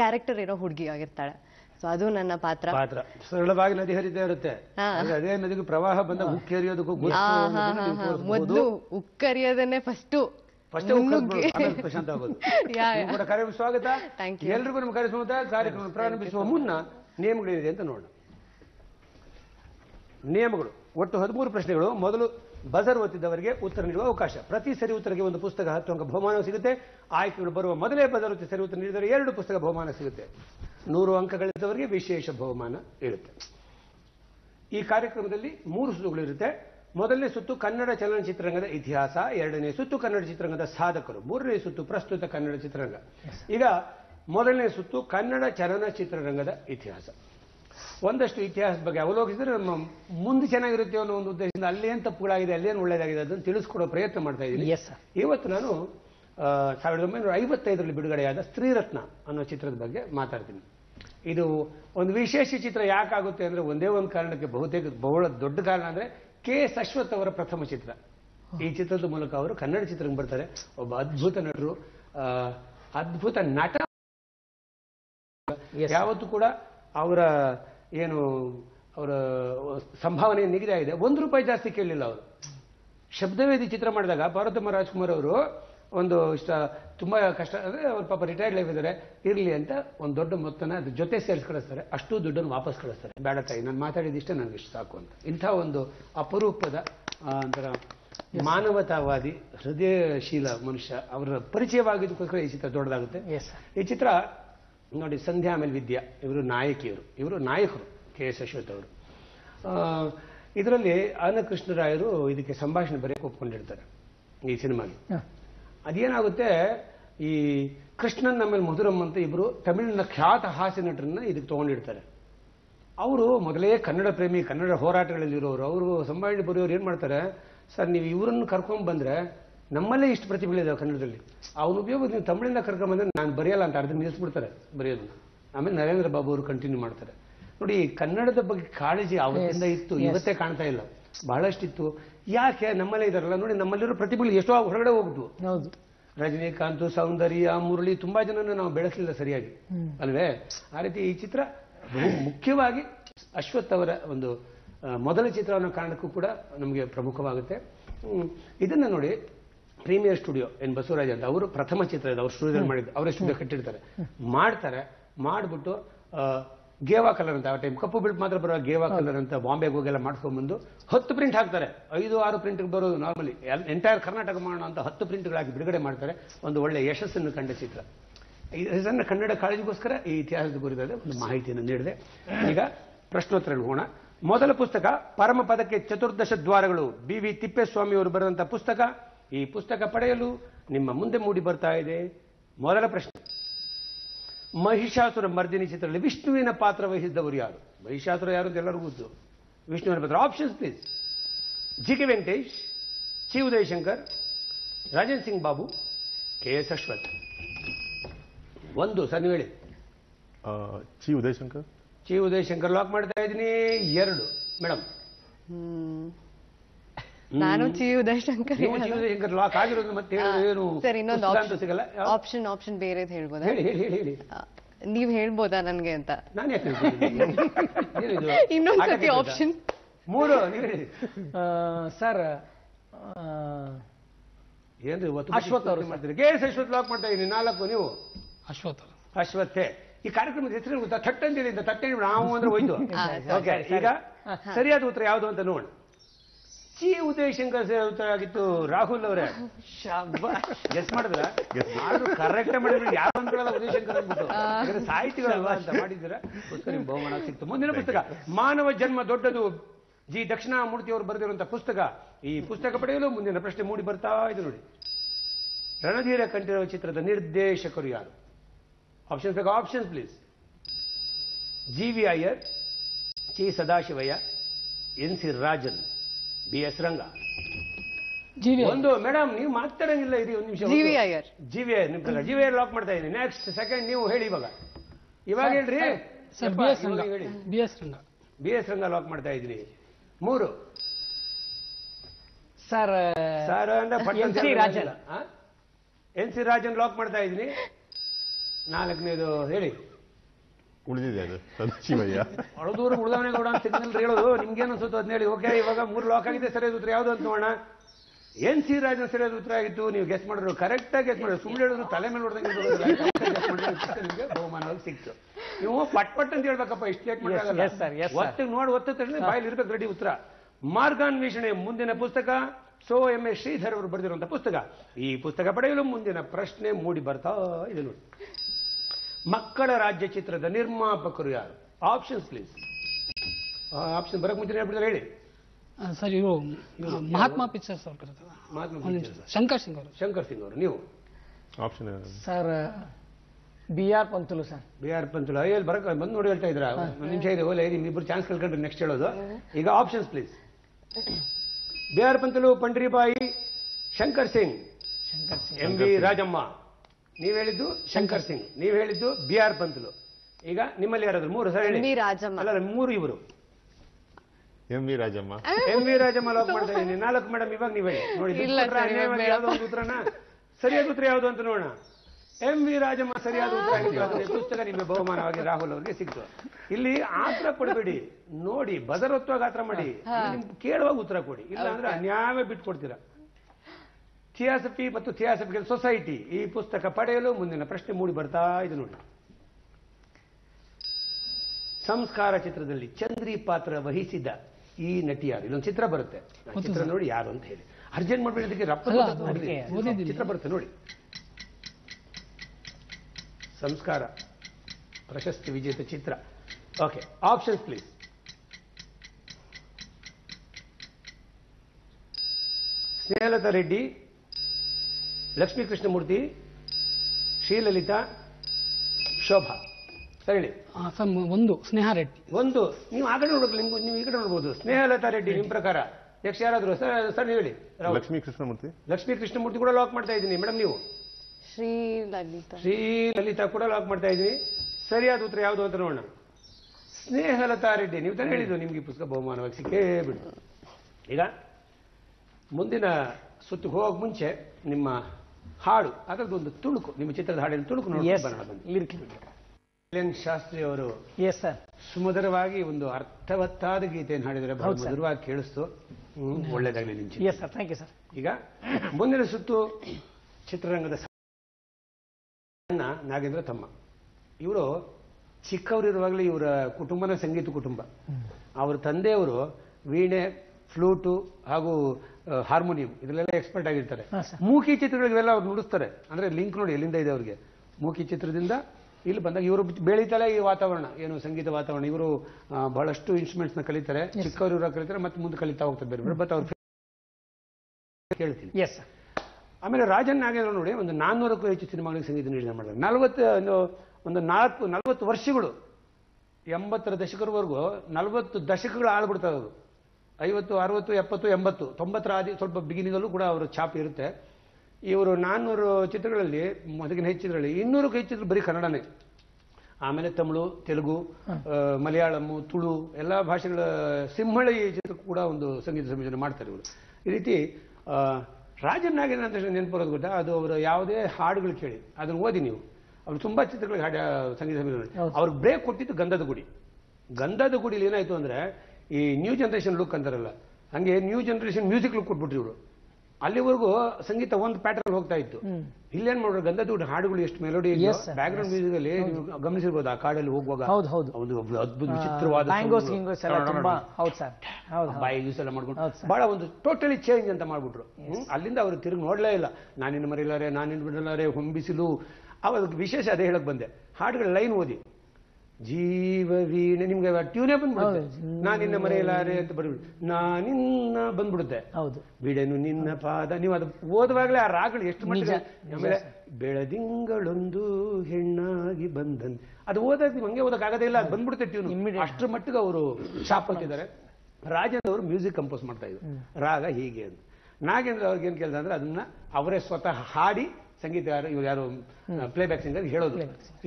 [SPEAKER 7] ಕ್ಯಾರೆಕ್ಟರ್ ಇರೋ ಹುಡುಗಿ ಆಗಿರ್ತಾಳೆ. ಸೊ ಅದು ನನ್ನ ಪಾತ್ರ.
[SPEAKER 1] ಪಾತ್ರ. ಸರಳವಾಗಿ ನದಿ ಹರಿತಾ ಇರುತ್ತೆ. ಅದೇ ನದಿಗೆ ಪ್ರವಾಹ ಬಂದ ಉಕ್ಕೇರಿಯೋದಕ್ಕೂ.
[SPEAKER 7] ಮೊದ್ಲು ಉಕ್ಕರಿಯೋದನ್ನೇ ಫಸ್ಟ್
[SPEAKER 1] ಫಸ್ಟೇ ಪ್ರಶಾಂತ ಆಗೋದು. ಕೂಡ ಕಾರ್ಯಕ್ರಮ ಸ್ವಾಗತ. ಎಲ್ರಿಗೂ ನಮ್ಮ ಕಾರ್ಯಕ್ರಮ ಕಾರ್ಯಕ್ರಮ ಪ್ರಾರಂಭಿಸುವ ಮುನ್ನ ನಿಯಮಗಳಿದೆ ಅಂತ ನೋಡೋಣ. ನಿಯಮಗಳು. ಒಟ್ಟು ಹದಿಮೂರು ಪ್ರಶ್ನೆಗಳು. ಮೊದಲು ಬಜರ್ ಒತ್ತಿದವರಿಗೆ ಉತ್ತರ ನೀಡುವ ಅವಕಾಶ. ಪ್ರತಿ ಸರಿ ಉತ್ತರಕ್ಕೆ ಒಂದು ಪುಸ್ತಕ ಹತ್ತು ಅಂಕ ಬಹುಮಾನ ಸಿಗುತ್ತೆ. ಆಯ್ಕೆಗಳು ಬರುವ ಮೊದಲೇ ಬಜರ್ ಒತ್ತಿ ಸರಿ ಉತ್ತರ ನೀಡಿದರೆ ಎರಡು ಪುಸ್ತಕ ಬಹುಮಾನ ಸಿಗುತ್ತೆ. ನೂರು ಅಂಕಗಳಿದ್ದವರಿಗೆ ವಿಶೇಷ ಬಹುಮಾನ ಇರುತ್ತೆ. ಈ ಕಾರ್ಯಕ್ರಮದಲ್ಲಿ ಮೂರು ಸುತ್ತುಗಳು ಇರುತ್ತೆ. ಮೊದಲನೇ ಸುತ್ತು ಕನ್ನಡ ಚಲನಚಿತ್ರರಂಗದ ಇತಿಹಾಸ ಎರಡನೇ ಸುತ್ತು ಕನ್ನಡ ಚಿತ್ರರಂಗದ ಸಾಧಕರು ಮೂರನೇ ಸುತ್ತು ಪ್ರಸ್ತುತ ಕನ್ನಡ ಚಿತ್ರರಂಗ. ಈಗ ಮೊದಲನೇ ಸುತ್ತು ಕನ್ನಡ ಚಲನಚಿತ್ರರಂಗದ ಇತಿಹಾಸ. ಒಂದಷ್ಟು ಇತಿಹಾಸದ ಬಗ್ಗೆ ಅವಲೋಕಿಸಿದ್ರೆ ನಮ್ಮ ಮುಂದೆ ಚೆನ್ನಾಗಿರುತ್ತೆ ಅನ್ನೋ ಒಂದು ಉದ್ದೇಶದಿಂದ ಅಲ್ಲೇನು ತಪ್ಪುಗಳಾಗಿದೆ ಅಲ್ಲೇನು ಒಳ್ಳೇದಾಗಿದೆ ಅದನ್ನು ತಿಳಿಸ್ಕೊಡೋ ಪ್ರಯತ್ನ ಮಾಡ್ತಾ ಇದ್ದೀನಿ.
[SPEAKER 4] ಎಸ್
[SPEAKER 1] ಇವತ್ತು ನಾನು ಸಾವಿರದ ಒಂಬೈನೂರ ಐವತ್ತೈದರಲ್ಲಿ ಬಿಡುಗಡೆಯಾದ ಸ್ತ್ರೀರತ್ನ ಅನ್ನೋ ಚಿತ್ರದ ಬಗ್ಗೆ ಮಾತಾಡ್ತೀನಿ. ಇದು ಒಂದು ವಿಶೇಷ ಚಿತ್ರ ಯಾಕಾಗುತ್ತೆ ಅಂದ್ರೆ ಒಂದೇ ಒಂದು ಕಾರಣಕ್ಕೆ ಬಹುತೇಕ ಬಹಳ ದೊಡ್ಡ ಕಾರಣ ಅಂದ್ರೆ ಕೆ ಎಸ್ ಅಶ್ವಥ್ ಅವರ ಪ್ರಥಮ ಚಿತ್ರ. ಈ ಚಿತ್ರದ ಮೂಲಕ ಅವರು ಕನ್ನಡ ಚಿತ್ರಕ್ಕೆ ಬರ್ತಾರೆ. ಒಬ್ಬ ಅದ್ಭುತ ನಟರು ಅದ್ಭುತ ನಟ. ಯಾವತ್ತೂ ಕೂಡ ಅವರ ಏನು ಅವರ ಸಂಭಾವನೆ ನಿಗದಿ ಆಗಿದೆ. ಒಂದು ರೂಪಾಯಿ ಜಾಸ್ತಿ ಕೇಳಲಿಲ್ಲ ಅವರು. ಶಬ್ದವೇದಿ ಚಿತ್ರ ಮಾಡಿದಾಗ ಪಾರ್ವತಮ್ಮ ರಾಜ್ಕುಮಾರ್ ಅವರು ಒಂದು ಇಷ್ಟ ತುಂಬ ಕಷ್ಟ ಅಂದರೆ ಅವ್ರ ಪಾಪ ರಿಟೈರ್ಡ್ ಲೈಫ್ ಇದ್ದಾರೆ ಇರಲಿ ಅಂತ ಒಂದು ದೊಡ್ಡ ಮೊತ್ತನ ಅದ್ರ ಜೊತೆ ಸೇರಿಸಿ ಕಳಿಸ್ತಾರೆ ಅಷ್ಟು ದುಡ್ಡನ್ನು ವಾಪಸ್ ಕಳಿಸ್ತಾರೆ. ಬೇಡ ತಾಯಿ ನಾನು ಮಾತಾಡಿದಿಷ್ಟೇ ನನಗೆ ಇಷ್ಟು ಸಾಕು ಅಂತ. ಇಂಥ ಒಂದು ಅಪರೂಪದ ಒಂಥರ ಮಾನವತಾವಾದಿ ಹೃದಯಶೀಲ ಮನುಷ್ಯ ಅವರ ಪರಿಚಯವಾಗಿದ್ದಕ್ಕೋಸ್ಕರ ಈ ಚಿತ್ರ ದೊಡ್ಡದಾಗುತ್ತೆ. ಈ ಚಿತ್ರ ನೋಡಿ ಸಂಧ್ಯಾ ಆಮೇಲೆ ವಿದ್ಯಾ ಇವರು ನಾಯಕಿಯರು ಇವರು ನಾಯಕರು ಕೆ ಎಸ್ ಅಶ್ವಥ್ ಅವರು. ಇದರಲ್ಲಿ ಅನ್ನ ಕೃಷ್ಣರಾಯರು ಇದಕ್ಕೆ ಸಂಭಾಷಣೆ ಬರೆಯಕ್ಕೆ ಒಪ್ಕೊಂಡಿರ್ತಾರೆ ಈ ಸಿನಿಮಾಗೆ. ಅದೇನಾಗುತ್ತೆ? ಈ ಕೃಷ್ಣನ್ ಆಮೇಲೆ ಮಧುರಮ್ ಅಂತ ಇಬ್ಬರು ತಮಿಳಿನ ಖ್ಯಾತ ಹಾಸ್ಯ ನಟರನ್ನ ಇದಕ್ಕೆ ತಗೊಂಡಿರ್ತಾರೆ. ಅವರು ಮೊದಲೇ ಕನ್ನಡ ಪ್ರೇಮಿ ಕನ್ನಡ ಹೋರಾಟಗಳಲ್ಲಿರೋರು. ಅವರು ಸಂಭಾಷಣೆ ಬರೆಯೋರು ಏನು ಮಾಡ್ತಾರೆ? ಸರ್ ನೀವು ಇವರನ್ನು ಕರ್ಕೊಂಡು ಬಂದ್ರೆ ನಮ್ಮಲ್ಲೇ ಇಷ್ಟು ಪ್ರತಿಭೆಗಳಿದಾವೆ ಕನ್ನಡದಲ್ಲಿ. ಅವನು ಉಪಯೋಗ ನೀವು ತಮಿಳಿಂದ ಕರ್ಕೊಂಬಂದ್ರೆ ನಾನು ಬರೆಯಲ್ಲ ಅಂತ ಅರ್ಧ ನಿಲ್ಲಿಸ್ಬಿಡ್ತಾರೆ ಬರೆಯೋದನ್ನ. ಆಮೇಲೆ ನರೇಂದ್ರ ಬಾಬು ಅವರು ಕಂಟಿನ್ಯೂ ಮಾಡ್ತಾರೆ. ನೋಡಿ ಕನ್ನಡದ ಬಗ್ಗೆ ಕಾಳಜಿ ಅವತ್ತಿಂದ ಇತ್ತು ಇವತ್ತೇ ಕಾಣ್ತಾ ಇಲ್ಲ. ಬಹಳಷ್ಟಿತ್ತು. ಯಾಕೆ ನಮ್ಮಲ್ಲೇ ಇದಾರಲ್ಲ? ನೋಡಿ ನಮ್ಮಲ್ಲಿರೋ ಪ್ರತಿಭೆಗಳು ಎಷ್ಟೋ ಹೊರಗಡೆ ಹೋಗುದು
[SPEAKER 4] ಹೌದು.
[SPEAKER 1] ರಜನಿಕಾಂತ್ ಸೌಂದರ್ಯ ಮುರಳಿ ತುಂಬಾ ಜನನ ನಾವು ಬೆಳೆಸಲಿಲ್ಲ ಸರಿಯಾಗಿ. ಅಲ್ವೇ? ಆ ರೀತಿ ಈ ಚಿತ್ರ ಮುಖ್ಯವಾಗಿ ಅಶ್ವಥ್ ಅವರ ಒಂದು ಮೊದಲ ಚಿತ್ರವನ್ನು ಕಾರಣಕ್ಕೂ ಕೂಡ ನಮಗೆ ಪ್ರಮುಖವಾಗುತ್ತೆ. ಹ್ಮ್. ಇದನ್ನ ನೋಡಿ ಪ್ರೀಮಿಯರ್ ಸ್ಟುಡಿಯೋ ಎನ್ ಬಸವರಾಜ್ ಅಂತ ಅವರು ಪ್ರಥಮ ಚಿತ್ರ ಇದೆ. ಅವ್ರು ಸ್ಟುಡಿಯೋದಲ್ಲಿ ಮಾಡಿದ್ದು. ಅವರೇ ಸ್ಟುಡಿಯೋ ಕಟ್ಟಿರ್ತಾರೆ. ಮಾಡ್ತಾರೆ. ಮಾಡ್ಬಿಟ್ಟು ಗೇವಾ ಕಲರ್ ಅಂತ ಆ ಟೈಮ್ ಕಪ್ಪು ಬಿಲ್ಟ್ ಮಾತ್ರ ಬರೋ ಗೇವಾ ಕಲರ್ ಅಂತ ಬಾಂಬೆಗೆ ಹೋಗೆಲ್ಲ ಮಾಡ್ಕೊಂಡ್ಬಂದು ಹತ್ತು ಪ್ರಿಂಟ್ ಹಾಕ್ತಾರೆ. ಐದು ಆರು ಪ್ರಿಂಟ್ಗೆ ಬರೋದು ನಾರ್ಮಲಿ ಎಂಟೈರ್ ಕರ್ನಾಟಕ ಮಾಡೋಣ ಅಂತ ಹತ್ತು ಪ್ರಿಂಟ್ಗಳಾಗಿ ಬಿಡುಗಡೆ ಮಾಡ್ತಾರೆ. ಒಂದು ಒಳ್ಳೆ ಯಶಸ್ಸನ್ನು ಕಂಡ ಚಿತ್ರ. ಇದನ್ನು ಕನ್ನಡ ಕಾಳಜಿಗೋಸ್ಕರ ಈ ಇತಿಹಾಸದ ಕುರಿತಾದ ಒಂದು ಮಾಹಿತಿಯನ್ನು ನೀಡಿದೆ. ಈಗ ಪ್ರಶ್ನೋತ್ತರ ಹೋಗೋಣ ಮೊದಲ ಪುಸ್ತಕ ಪರಮ ಪದಕ್ಕೆ ಚತುರ್ದಶ ದ್ವಾರಗಳು. ಬಿ ವಿ ತಿಪ್ಪೇಸ್ವಾಮಿ ಅವರು ಬರೆದಂತಹ ಪುಸ್ತಕ. ಈ ಪುಸ್ತಕ ಪಡೆಯಲು ನಿಮ್ಮ ಮುಂದೆ ಮೂಡಿ ಬರ್ತಾ ಇದೆ. ಮೊದಲ ಪ್ರಶ್ನೆ. ಮಹಿಷಾಸುರ ಮರ್ದಿನಿ ಚಿತ್ರದಲ್ಲಿ ವಿಷ್ಣುವಿನ ಪಾತ್ರ ವಹಿಸಿದ್ದವರು ಯಾರು? ಮಹಿಷಾಸುರ ಯಾರು ಅಂತ ಎಲ್ಲರಿಗೂ ಗೊತ್ತು. ವಿಷ್ಣುವಿನ ಪಾತ್ರ options please G K Venkatesh Chi Udayashankar Rajendra Singh Babu K S Ashwath ಒಂದು ಸರ್ ನೀವು ಹೇಳಿ.
[SPEAKER 6] ಆ, ಚಿ ಉದಯಶಂಕರ್
[SPEAKER 1] ಚಿ ಉದಯಶಂಕರ್ ಲಾಕ್ ಮಾಡ್ತಾ ಇದ್ದೀನಿ. ಎರಡು. ಮೇಡಮ್.
[SPEAKER 7] ನಾನು ಚಿ ಉದಯಶಂಕರ್
[SPEAKER 1] ಶಂಕರ್ ಚಿ ಉದಯಶಂಕರ್ ಲಾಕ್ ಆಗಿರೋದು ಮತ್ತೆ ಏನು
[SPEAKER 7] ಸರ್ ಇನ್ನೊಂದು
[SPEAKER 1] ಸಿಗಲ್ಲ?
[SPEAKER 7] ಆಪ್ಷನ್ ಆಪ್ಷನ್ ಬೇರೆ ಹೇಳ್ಬೋದಾ?
[SPEAKER 1] ಹೇಳಿ ಹೇಳಿ ಹೇಳಿ
[SPEAKER 7] ನೀವ್ ಹೇಳ್ಬೋದಾ ನನ್ಗೆ ಅಂತ?
[SPEAKER 1] ನಾನು ಯಾಕೆ?
[SPEAKER 7] ಇನ್ನೊಂದ್ ಸತಿ ಆಪ್ಷನ್
[SPEAKER 1] ಮೂರು
[SPEAKER 4] ಸರ್
[SPEAKER 1] ಏನ್ರಿ ಇವತ್ತು
[SPEAKER 4] ಅಶ್ವಥ್ ಅವರು.
[SPEAKER 1] ಮಾಡ್ತೀರಿ? ಕೆ ಎಸ್ ಅಶ್ವಥ್ ಲಾಕ್ ಮಾಡ್ತಾ ಇದ್ದೀನಿ. ನಾಲ್ಕು ನೀವು?
[SPEAKER 5] ಅಶ್ವಥ್
[SPEAKER 1] ಅಶ್ವಥೆ. ಈ ಕಾರ್ಯಕ್ರಮದ ಹೆಸರು ಗೊತ್ತಾ? ಥಟ್ ಅಂತ ಹೇಳಿದ್ದ ತಟ್ಟೆ ನಾವು ಅಂದ್ರೆ ಹೋಯ್ತು. ಓಕೆ ಈಗ ಸರಿಯಾದ ಉತ್ತರ ಯಾವುದು ಅಂತ ನೋಡೋಣ. ಚಿ ಉದಯಶಂಕರ್ ಸರ್ ಉತ್ತರ ಆಗಿತ್ತು ರಾಹುಲ್ ಅವರೇ. ಗೆಸ್ ಮಾಡಿದ್ರ? ಕರೆಕ್ಟ್ ಮಾಡಿದ್ರು. ಯಾರು ಉದಯ್ ಉದಯಶಂಕರ್ ಅಂದ್ಬಿಟ್ಟು. ಸಾಹಿತಿಗಳಲ್ವಾ ಅಂತ ಮಾಡಿದ್ರ ಪುಸ್ತಕ ನಿಮ್ಗೆ ಬಹುಮಾನ ಸಿಕ್ತು. ಮುಂದಿನ ಪುಸ್ತಕ ಮಾನವ ಜನ್ಮ ದೊಡ್ಡದು. ಜಿ. ದಕ್ಷಿಣಾಮೂರ್ತಿ ಅವರು ಬರೆದಿರುವಂತಹ ಪುಸ್ತಕ. ಈ ಪುಸ್ತಕ ಪಡೆಯಲು ಮುಂದಿನ ಪ್ರಶ್ನೆ ಮೂಡಿ ಬರ್ತಾ ಇದೆ ನೋಡಿ. ರಣಧೀರ ಕಂಠೀರವ ಚಿತ್ರದ ನಿರ್ದೇಶಕರು ಯಾರು? ಆಪ್ಷನ್ಸ್ ಬೇಕು. Options please G. V. Iyer Chi Sadashivaiah N. C. Rajan. B S Ranga. ಒಂದು ಮೇಡಮ್ ನೀವು ಮಾತಾಡಂಗಿಲ್ಲ ಇರಿ ಒಂದು ನಿಮಿಷ
[SPEAKER 7] G V Iyer
[SPEAKER 1] G V ನಿಮ್ ಪ್ರಕಾರ ಜಿ ವಿ ಲಾಕ್ ಮಾಡ್ತಾ ಇದ್ದೀನಿ. ನೆಕ್ಸ್ಟ್ ಸೆಕೆಂಡ್ ನೀವು ಹೇಳಿ ಇವಾಗ. ಇವಾಗ ಹೇಳ್ರಿ.
[SPEAKER 5] ಸರ್
[SPEAKER 1] ಯಪ್ಪ,
[SPEAKER 5] B S Ranga. B S Ranga.
[SPEAKER 1] B S Ranga lock ಮಾಡ್ತಾ ಇದ್ದೀನಿ. ಮೂರು.
[SPEAKER 4] ಸರ್
[SPEAKER 1] ಸರ್ ಅಂದ್ರೆ
[SPEAKER 4] N C Rajan.
[SPEAKER 1] N C Rajan lock ಮಾಡ್ತಾ ಇದ್ದೀನಿ. ನಾಲ್ಕನೇದು ಹೇಳಿ.
[SPEAKER 6] ಉಳಿದಿದೆ ಅದು. ಸದಾಶಿವಯ್ಯ.
[SPEAKER 1] ಅಳು ಉಳಿದವನೇಗೌಡ ಅಂತ ಕೂಡ ಸಿಗ್ನಲ್ ಹೇಳೋದು ನಿಮ್ಗೇನು ಅನ್ಸುತ್ತೋ ಅದನ್ನ ಹೇಳಿ. ಓಕೆ ಇವಾಗ ಮೂರು ಲಾಕ್ ಆಗಿದೆ ಸರಿಯಾದ ಉತ್ತರ ಯಾವುದು ಅಂತ ನೋಡೋಣ. ಎನ್ ಸಿ ರಾಜನ ಸರಿಯಾದ ಉತ್ತರ ಆಗಿತ್ತು? ನೀವು ಗೆಸ್ ಮಾಡಿದ್ರು. ಕರೆಕ್ಟ್ ಆಗಿ ಗೆಸ್ ಮಾಡಿದ್ರು. ಸುಳ್ಳು ಹೇಳಿದ್ರು ತಲೆ ಮೇಲೆ ಹೊಡೆದಂಗೆ ಬಹುಮಾನ guess ನಿಮ್ಗೆ. ಬಹುಮಾನವಾಗಿ ಸಿಕ್ತು. ನೀವು ಪಟ್ ಪಟ್ ಅಂತ ಹೇಳ್ಬೇಕಪ್ಪ ಇಷ್ಟು ಲೇಟ್ ಮಾಡಲ್ಲ. ಒತ್ತಿಗೆ ನೋಡಿ ಒತ್ತ ತಕ್ಷಣ ಬಾಯಲ್ಲಿ ಇರ್ಬೇಕು ರೆಡಿ ಉತ್ತರ. ಮಾರ್ಗಾನ್ವೇಷಣೆ ಮುಂದಿನ ಪುಸ್ತಕ. So M. ಎಸ್. ಶ್ರೀಧರ್ ಅವರು ಬರೆದಿರುವಂತಹ ಪುಸ್ತಕ. ಈ ಪುಸ್ತಕ ಪಡೆಯಲು ಮುಂದಿನ ಪ್ರಶ್ನೆ ಮೂಡಿ ಬರ್ತಾ ಇದೆ ನೋಡಿ. ಮಕ್ಕಳ ರಾಜ್ಯ ಚಿತ್ರದ ನಿರ್ಮಾಪಕರು ಯಾರು? ಆಪ್ಷನ್ಸ್ ಪ್ಲೀಸ್ ಆಪ್ಷನ್ ಬರಕ್ ಮುಂಚೆ ಹೇಳ್ಬಿಡ್ತಾರೆ ಹೇಳಿ.
[SPEAKER 5] ಸರ್ ಇವರು ಮಹಾತ್ಮ ಪಿಕ್ಚರ್ಸ್ ಅವ್ರು ಕರೀತಾರೆ
[SPEAKER 1] ಮಹಾತ್ಮ pictures.
[SPEAKER 5] ಶಂಕರ್ ಸಿಂಗ್ ಅವರು.
[SPEAKER 1] ಶಂಕರ್ ಸಿಂಗ್ ಅವರು ನೀವು?
[SPEAKER 6] Option
[SPEAKER 4] sir B R Pantulu sir.
[SPEAKER 1] B R Pantulu ಅಯ್ಯಲ್ಲಿ ಬರಕ್ ಬಂದು ನೋಡಿ ಹೇಳ್ತಾ ಇದ್ರ ಒಂದು ನಿಮಿಷ ಇದೆ ಓಲೆ ನಿಮ್ ಇಬ್ರು ಚಾನ್ಸ್ ಕಳ್ಕೊಂಡ್ರೆ ನೆಕ್ಸ್ಟ್ ಹೇಳೋದು. ಈಗ options please B R Pantulu Pandaribai Shankar Singh
[SPEAKER 4] Shankar Singh.
[SPEAKER 1] M V Rajamma. ನೀವ್ ಹೇಳಿದ್ದು ಶಂಕರ್ ಸಿಂಗ್ ನೀವ್ ಹೇಳಿದ್ದು ಬಿ ಆರ್ ಪಂತಲು ಈಗ ನಿಮ್ಮಲ್ಲಿ ಯಾರಾದ್ರು ಮೂರು ಸರ್ ಹೇಳಿ.
[SPEAKER 7] ರಾಜಮ್ಮ.
[SPEAKER 1] ಅಲ್ಲ ಮೂರು ಇವರು.
[SPEAKER 6] M V Rajamma.
[SPEAKER 1] M V Rajamma lock ಮಾಡ್ತಾ ಇದ್ದೀನಿ. ನಾಲ್ಕು ಮೇಡಮ್ ಇವಾಗ ನೀವು ಹೇಳಿ. ನೋಡಿ ಅನ್ಯಾಯವಾಗಿ ಒಂದು ಉತ್ತರನ? ಸರಿಯಾದ ಉತ್ತರ ಯಾವುದು ಅಂತ ನೋಡೋಣ. ಎಂ ವಿ ರಾಜಮ್ಮ ಸರಿಯಾದ ಉತ್ತರ ಪುಸ್ತಕ ನಿಮಗೆ ಬಹುಮಾನವಾಗಿ ರಾಹುಲ್ ಅವರಿಗೆ ಸಿಕ್ತು. ಇಲ್ಲಿ ಆತ್ರ ಕೊಡಬೇಡಿ. ನೋಡಿ ಬದರತ್ವ ಗಾತ್ರ ಮಾಡಿ. ನಿಮ್ಗೆ ಕೇಳುವಾಗ ಉತ್ತರ ಕೊಡಿ. ಇಲ್ಲ ಅಂದ್ರೆ ಅನ್ಯಾಯ ಬಿಟ್ಕೊಡ್ತೀರಾ. ಥಿಯಾಸಫಿ ಮತ್ತು ಥಿಯಾಸಫಿಕಲ್ ಸೊಸೈಟಿ ಈ ಪುಸ್ತಕ ಪಡೆಯಲು ಮುಂದಿನ ಪ್ರಶ್ನೆ ಮೂಡಿ ಬರ್ತಾ ಇದೆ ನೋಡಿ. ಸಂಸ್ಕಾರ ಚಿತ್ರದಲ್ಲಿ ಚಂದ್ರಿ ಪಾತ್ರ ವಹಿಸಿದ ಈ ನಟಿ ಯಾರು ಇಲ್ಲೊಂದು ಚಿತ್ರ ಬರುತ್ತೆ. ಚಿತ್ರ ನೋಡಿ ಯಾರು ಅಂತ ಹೇಳಿ. ಅರ್ಜೆಂಟ್ ಮಾಡ್ಬೇಡಿ ಅದಕ್ಕೆ ರಪ್ಪ. ಚಿತ್ರ ಬರುತ್ತೆ ನೋಡಿ. ಸಂಸ್ಕಾರ. ಪ್ರಶಸ್ತಿ ವಿಜೇತ ಚಿತ್ರ. Okay options please Snehalatha Reddy Lakshmi Krishnamurthy Srilalitha Shobha. ಸರಿ ಹೇಳಿ
[SPEAKER 5] ಒಂದು ಸ್ನೇಹ ರೆಡ್ಡಿ.
[SPEAKER 1] ಒಂದು ನೀವು ಆ ಕಡೆ ನೋಡ್ಬೇಕು ನಿಮ್ಗೆ ನೀವು ಈ ಕಡೆ ನೋಡ್ಬೋದು. ಸ್ನೇಹಲತಾ ರೆಡ್ಡಿ ನಿಮ್ಮ ಪ್ರಕಾರ? ನೆಕ್ಸ್ಟ್ ಯಾರಾದರೂ? ಸರ್ ಸರ್ ನೀವು ಹೇಳಿ.
[SPEAKER 6] ಲಕ್ಷ್ಮೀ ಕೃಷ್ಣಮೂರ್ತಿ
[SPEAKER 1] ಲಕ್ಷ್ಮೀ ಕೃಷ್ಣಮೂರ್ತಿ ಕೂಡ ಲಾಕ್ ಮಾಡ್ತಾ ಇದ್ದೀನಿ. ಮೇಡಮ್ ನೀವು?
[SPEAKER 7] ಶ್ರೀಲಲಿತಾ. ಶ್ರೀಲಲಿತಾ
[SPEAKER 1] ಶ್ರೀ ಲಲಿತಾ ಕೂಡ ಲಾಕ್ ಮಾಡ್ತಾ ಇದ್ದೀನಿ. ಸರಿಯಾದ ಉತ್ತರ ಯಾವುದು ಅಂತ ನೋಡೋಣ. ಸ್ನೇಹಲತಾ ರೆಡ್ಡಿ ನೀವು ತಾನೇ ಹೇಳಿದ್ದು ನಿಮ್ಗೆ ಈ ಪುಸ್ತಕ ಬಹುಮಾನವಾಗಿ ಸಿಕ್ಕೇ ಬಿಡು. ಈಗ ಮುಂದಿನ ಸುತ್ತಿಗೆ ಹೋಗೋಕೆ ಮುಂಚೆ ನಿಮ್ಮ ಹಾಡು ಅದರದ್ದೊಂದು ತುಣುಕು ನಿಮ್ಮ ಚಿತ್ರದ ಹಾಡಿನ ತುಣುಕು ನೋಡಿ ಶಾಸ್ತ್ರಿ ಅವರು
[SPEAKER 4] ಎಸ್ ಸರ್
[SPEAKER 1] ಸುಮಧುರವಾಗಿ ಒಂದು ಅರ್ಥವತ್ತಾದ ಗೀತೆಯನ್ನು ಹಾಡಿದರೆ ಬಹಳ ಮಧುರವಾಗಿ ಕೇಳಿಸ್ತು. ಒಳ್ಳೇದಾಗಲಿ ನಿಮ್ ಚಿತ್ರ.
[SPEAKER 4] Yes sir thank you sir
[SPEAKER 1] ಈಗ ಮುಂದಿನ ಸುತ್ತು ಚಿತ್ರರಂಗದ ನಾಗೇಂದ್ರ ತಮ್ಮ. ಇವರು ಚಿಕ್ಕವರಿರುವಾಗಲೇ ಇವರ ಕುಟುಂಬನ ಸಂಗೀತ ಕುಟುಂಬ. ಅವ್ರ ತಂದೆಯವರು ವೀಣೆ ಫ್ಲೂಟು ಹಾಗೂ ಹಾರ್ಮೋನಿಯಂ ಇದರಲ್ಲೆಲ್ಲ ಎಕ್ಸ್ಪರ್ಟ್ ಆಗಿರ್ತಾರೆ. ಮೂಕಿ ಚಿತ್ರಗಳಿಗೆಲ್ಲ ಅವ್ರು ನುಡಿಸ್ತಾರೆ. ಅಂದ್ರೆ ಲಿಂಕ್ ನೋಡಿ ಎಲ್ಲಿಂದ ಇದೆ ಅವ್ರಿಗೆ. ಮೂಕಿ ಚಿತ್ರದಿಂದ ಇಲ್ಲಿ ಬಂದಾಗ ಇವರು ಬೆಳೀತಾರೆ ಈ ವಾತಾವರಣ ಏನು ಸಂಗೀತ ವಾತಾವರಣ. ಇವರು ಬಹಳಷ್ಟು ಇನ್ಸ್ಟ್ರೂಮೆಂಟ್ಸ್ನ ನ ಕಲಿತಾರೆ. ಚಿಕ್ಕವರು ಇರೋ ಕಲಿತಾರೆ ಮತ್ತೆ ಮುಂದೆ ಕಲಿತಾ ಹೋಗ್ತಾರೆ ಬೇರೆ ಬೇರೆ. ಬಟ್ ಅವ್ರು ಕೇಳ್ತೀನಿ.
[SPEAKER 4] ಎಸ್
[SPEAKER 1] ಆಮೇಲೆ ರಾಜನ್ ನಾಗೇಂದ್ರ ನೋಡಿ ಒಂದು ನಾನ್ನೂರಕ್ಕೂ ಹೆಚ್ಚು ಸಿನಿಮಾಗಳಿಗೆ ಸಂಗೀತ ನೀಡಿದ ಮಾಡಿದ್ದಾರೆ. ನಲವತ್ತು ಒಂದು ಒಂದು ನಾಲ್ಕು ನಲವತ್ತು ವರ್ಷಗಳು ಎಂಬತ್ತರ ದಶಕದವರೆಗೂ ನಲವತ್ತು ದಶಕಗಳು ಆಳ್ಬಿಡ್ತಾರೆ ಅವರು ಐವತ್ತು ಅರವತ್ತು ಎಪ್ಪತ್ತು ಎಂಬತ್ತು ತೊಂಬತ್ತರ ಆದಿ ಸ್ವಲ್ಪ ಬಿಗಿನಿಂಗಲ್ಲೂ ಕೂಡ ಅವರು ಛಾಪ್ ಇರುತ್ತೆ. ಇವರು ನಾನ್ನೂರು ಚಿತ್ರಗಳಲ್ಲಿ ಅದಕ್ಕಿಂತ ಹೆಚ್ಚಿದ್ರಲ್ಲಿ ಇನ್ನೂರಕ್ಕೂ ಹೆಚ್ಚಿದ್ರು ಬರೀ ಕನ್ನಡನೇ. ಆಮೇಲೆ ತಮಿಳು ತೆಲುಗು ಮಲಯಾಳಂ ತುಳು ಎಲ್ಲ ಭಾಷೆಗಳ ಸಿಂಹಳಿ ಚಿತ್ರ ಕೂಡ ಒಂದು ಸಂಗೀತ ಸಂಯೋಜನೆ ಮಾಡ್ತಾರೆ ಇವರು. ಈ ರೀತಿ ಆ, ರಾಜನ್ ನಾಗೇಂದ್ರ ಅಂತ ನೆನಪು ಬರೋದು ಗೊತ್ತಾ? ಅದು ಅವರು ಯಾವುದೇ ಹಾಡುಗಳು ಕೇಳಿ ಅದನ್ನು ಓದಿ ನೀವು. ಅವ್ರು ತುಂಬಾ ಚಿತ್ರಗಳಿಗೆ ಹಾಡ ಸಂಗೀತ ಸಂಯೋಜನೆ. ಅವ್ರಿಗೆ ಬ್ರೇಕ್ ಕೊಟ್ಟಿದ್ದು ಗಂಧದ ಗುಡಿ. ಗಂಧದ ಗುಡಿಲಿ ಏನಾಯ್ತು ಅಂದ್ರೆ ಈ ನ್ಯೂ ಜನರೇಷನ್ ಲುಕ್ ಅಂತಾರಲ್ಲ ಹಂಗೆ ನ್ಯೂ ಜನ್ರೇಷನ್ ಮ್ಯೂಸಿಕ್ ಲುಕ್ ಕೊಟ್ಬಿಟ್ರು ಇವರು. ಅಲ್ಲಿವರೆಗೂ ಸಂಗೀತ ಒಂದು ಪ್ಯಾಟರ್ನ್ ಹೋಗ್ತಾ ಇತ್ತು. ಇಲ್ಲೇನ್ ಮಾಡ್ರು ಗಂಧ ದುಡ್ಡು ಹಾಡುಗಳು ಎಷ್ಟು ಮೆಲೋಡಿ. ಬ್ಯಾಕ್ ಗ್ರೌಂಡ್ ಮ್ಯೂಸಿಕ್ ಅಲ್ಲಿ ಗಮನಿಸಿರ್ಬೋದು ಆ ಕಾಡಲ್ಲಿ ಹೋಗುವಾಗ.
[SPEAKER 4] ಹೌದು, ಹೌದು.
[SPEAKER 1] ಒಂದು ಅದ್ಭುತ ವಿಚಿತ್ರವಾದ. ಬಾಯಿ ಯೂಸ್ ಎಲ್ಲ ಮಾಡ್ಕೊಂಡು ಬಹಳ ಒಂದು ಟೋಟಲಿ ಚೇಂಜ್ ಅಂತ ಮಾಡ್ಬಿಟ್ರು? ಅಲ್ಲಿಂದ ಅವರು ತಿರುಗಿ ನೋಡ್ಲೇ ಇಲ್ಲ. ನಾನಿನ್ ಮರಿಲಾರೆ ನಾನಿನ್ ಬಿಡಲಾರೆ ಹೊಂಬಿಸಿಲು. ಅವಾಗ ವಿಶೇಷ ಅದೇ ಹೇಳಕ್ ಬಂದೆ. ಹಾಡುಗಳ ಲೈನ್ ಓದಿ. ಜೀವ ವೀಣೆ. ನಿಮ್ಗೆ ಟ್ಯೂನೇ ಬಂದ್ಬಿಡುತ್ತೆ. ನಾನಿನ್ನ ಮರೆಯಲಾರೆ ಅಂತ ಬರ್ಬಿಡು ನಾನಿನ್ನ ಬಂದ್ಬಿಡುತ್ತೆ.
[SPEAKER 4] ಹೌದು.
[SPEAKER 1] ಬಿಡೆನು ನಿನ್ನ ಪಾದ. ನೀವು ಅದು ಓದುವಾಗಲೇ ಆ ರಾಗಗಳು ಎಷ್ಟು ಮಟ್ಟಿಗೆ ಆಮೇಲೆ ಬೆಳದಿಂಗಳೊಂದು ಹೆಣ್ಣಾಗಿ ಬಂದನ್. ಅದು ಓದಕ್ಕೆ ನೀವು ಹಂಗೆ ಓದಕ್ ಆಗದೇ ಇಲ್ಲ ಅದು ಬಂದ್ಬಿಡುತ್ತೆ ಟ್ಯೂನ್ ಅಷ್ಟ್ರ ಮಟ್ಟಿಗೆ ಅವರು ಶಾಪ್ ಹಾಕಿದ್ದಾರೆ. ರಾಜೇಂದ್ರ ಅವರು ಮ್ಯೂಸಿಕ್ ಕಂಪೋಸ್ ಮಾಡ್ತಾ ಇದ್ರು. ರಾಗ ಹೀಗೆ ಅಂತ. ನಾಗೇಂದ್ರ ಅವ್ರಿಗೆ ಏನ್ ಕೇಳ್ದ ಅಂದ್ರೆ ಅದನ್ನ ಅವರೇ ಸ್ವತಃ ಹಾಡಿ ಸಂಗೀತಗಾರ ಇವ್ರು ಯಾರು ಪ್ಲೇಬ್ಯಾಕ್ ಸಿಂಗರ್ ಹೇಳೋದು.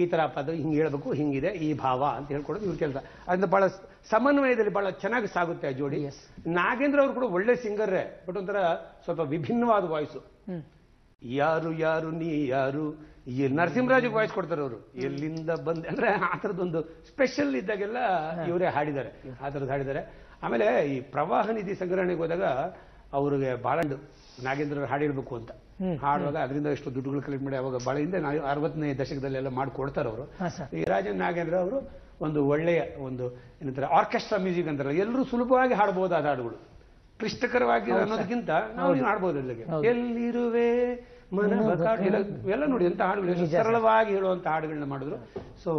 [SPEAKER 1] ಈ ತರ ಪದ ಹಿಂಗೆ ಹೇಳಬೇಕು ಹಿಂಗಿದೆ ಈ ಭಾವ ಅಂತ ಹೇಳ್ಕೊಡೋದು ಇವ್ರ ಕೆಲಸ. ಅದರಿಂದ ಬಹಳ ಸಮನ್ವಯದಲ್ಲಿ ಬಹಳ ಚೆನ್ನಾಗಿ ಸಾಗುತ್ತೆ ಆ ಜೋಡಿ. ನಾಗೇಂದ್ರ ಅವರು ಕೂಡ ಒಳ್ಳೆ ಸಿಂಗರ್ರೇ ಬಟ್ ಒಂಥರ ಸ್ವಲ್ಪ ವಿಭಿನ್ನವಾದ ವಾಯ್ಸು ಯಾರು ಯಾರು ನೀ ಯಾರು ಈ ನರಸಿಂಹರಾಜ್ ವಾಯ್ಸ್ ಕೊಡ್ತಾರೆ ಅವರು. ಎಲ್ಲಿಂದ ಬಂದ ಅಂದ್ರೆ ಆ ಥರದ್ದೊಂದು ಸ್ಪೆಷಲ್ ಇದ್ದಾಗೆಲ್ಲ ಇವರೇ ಹಾಡಿದ್ದಾರೆ ಆ ಥರದ್ದು ಹಾಡಿದ್ದಾರೆ. ಆಮೇಲೆ ಈ ಪ್ರವಾಹ ನಿಧಿ ಸಂಗ್ರಹಣೆಗೆ ಹೋದಾಗ ಅವ್ರಿಗೆ ಬಾಳಂಡು ನಾಗೇಂದ್ರ ಹಾಡಿರ್ಬೇಕು ಅಂತ. ಹಾಡುವಾಗ ಅದರಿಂದ ಎಷ್ಟು ದುಡ್ಡುಗಳು ಕಲೆಕ್ಟ್ ಮಾಡಿ ಅವಾಗ ಬಹಳ ಹಿಂದೆ ಅರವತ್ತನೇ ದಶಕದಲ್ಲೆಲ್ಲ ಮಾಡಿ ಕೊಡ್ತಾರೆ ಅವರು. ಈ ರಾಜನ್ ನಾಗೇಂದ್ರ ಅವರು ಒಂದು ಒಳ್ಳೆಯ ಒಂದು ಏನಂತಾರೆ ಆರ್ಕೆಸ್ಟ್ರಾ ಮ್ಯೂಸಿಕ್ ಅಂತಾರಲ್ಲ ಎಲ್ಲರೂ ಸುಲಭವಾಗಿ ಹಾಡಬಹುದಾದ ಹಾಡುಗಳು. ಕ್ಲಿಷ್ಟಕರವಾಗಿ ಅನ್ನೋದಕ್ಕಿಂತ ನಾವು ಹಾಡ್ಬೋದು ಇಲ್ಲಿಗೆ. ಎಲ್ಲಿರುವೆ ಮನ ಎಲ್ಲ ನೋಡಿ ಎಂತ ಹಾಡುಗಳು ಎಷ್ಟು ಸರಳವಾಗಿ ಹೇಳುವಂತ ಹಾಡುಗಳನ್ನ ಮಾಡಿದ್ರು. ಸೊ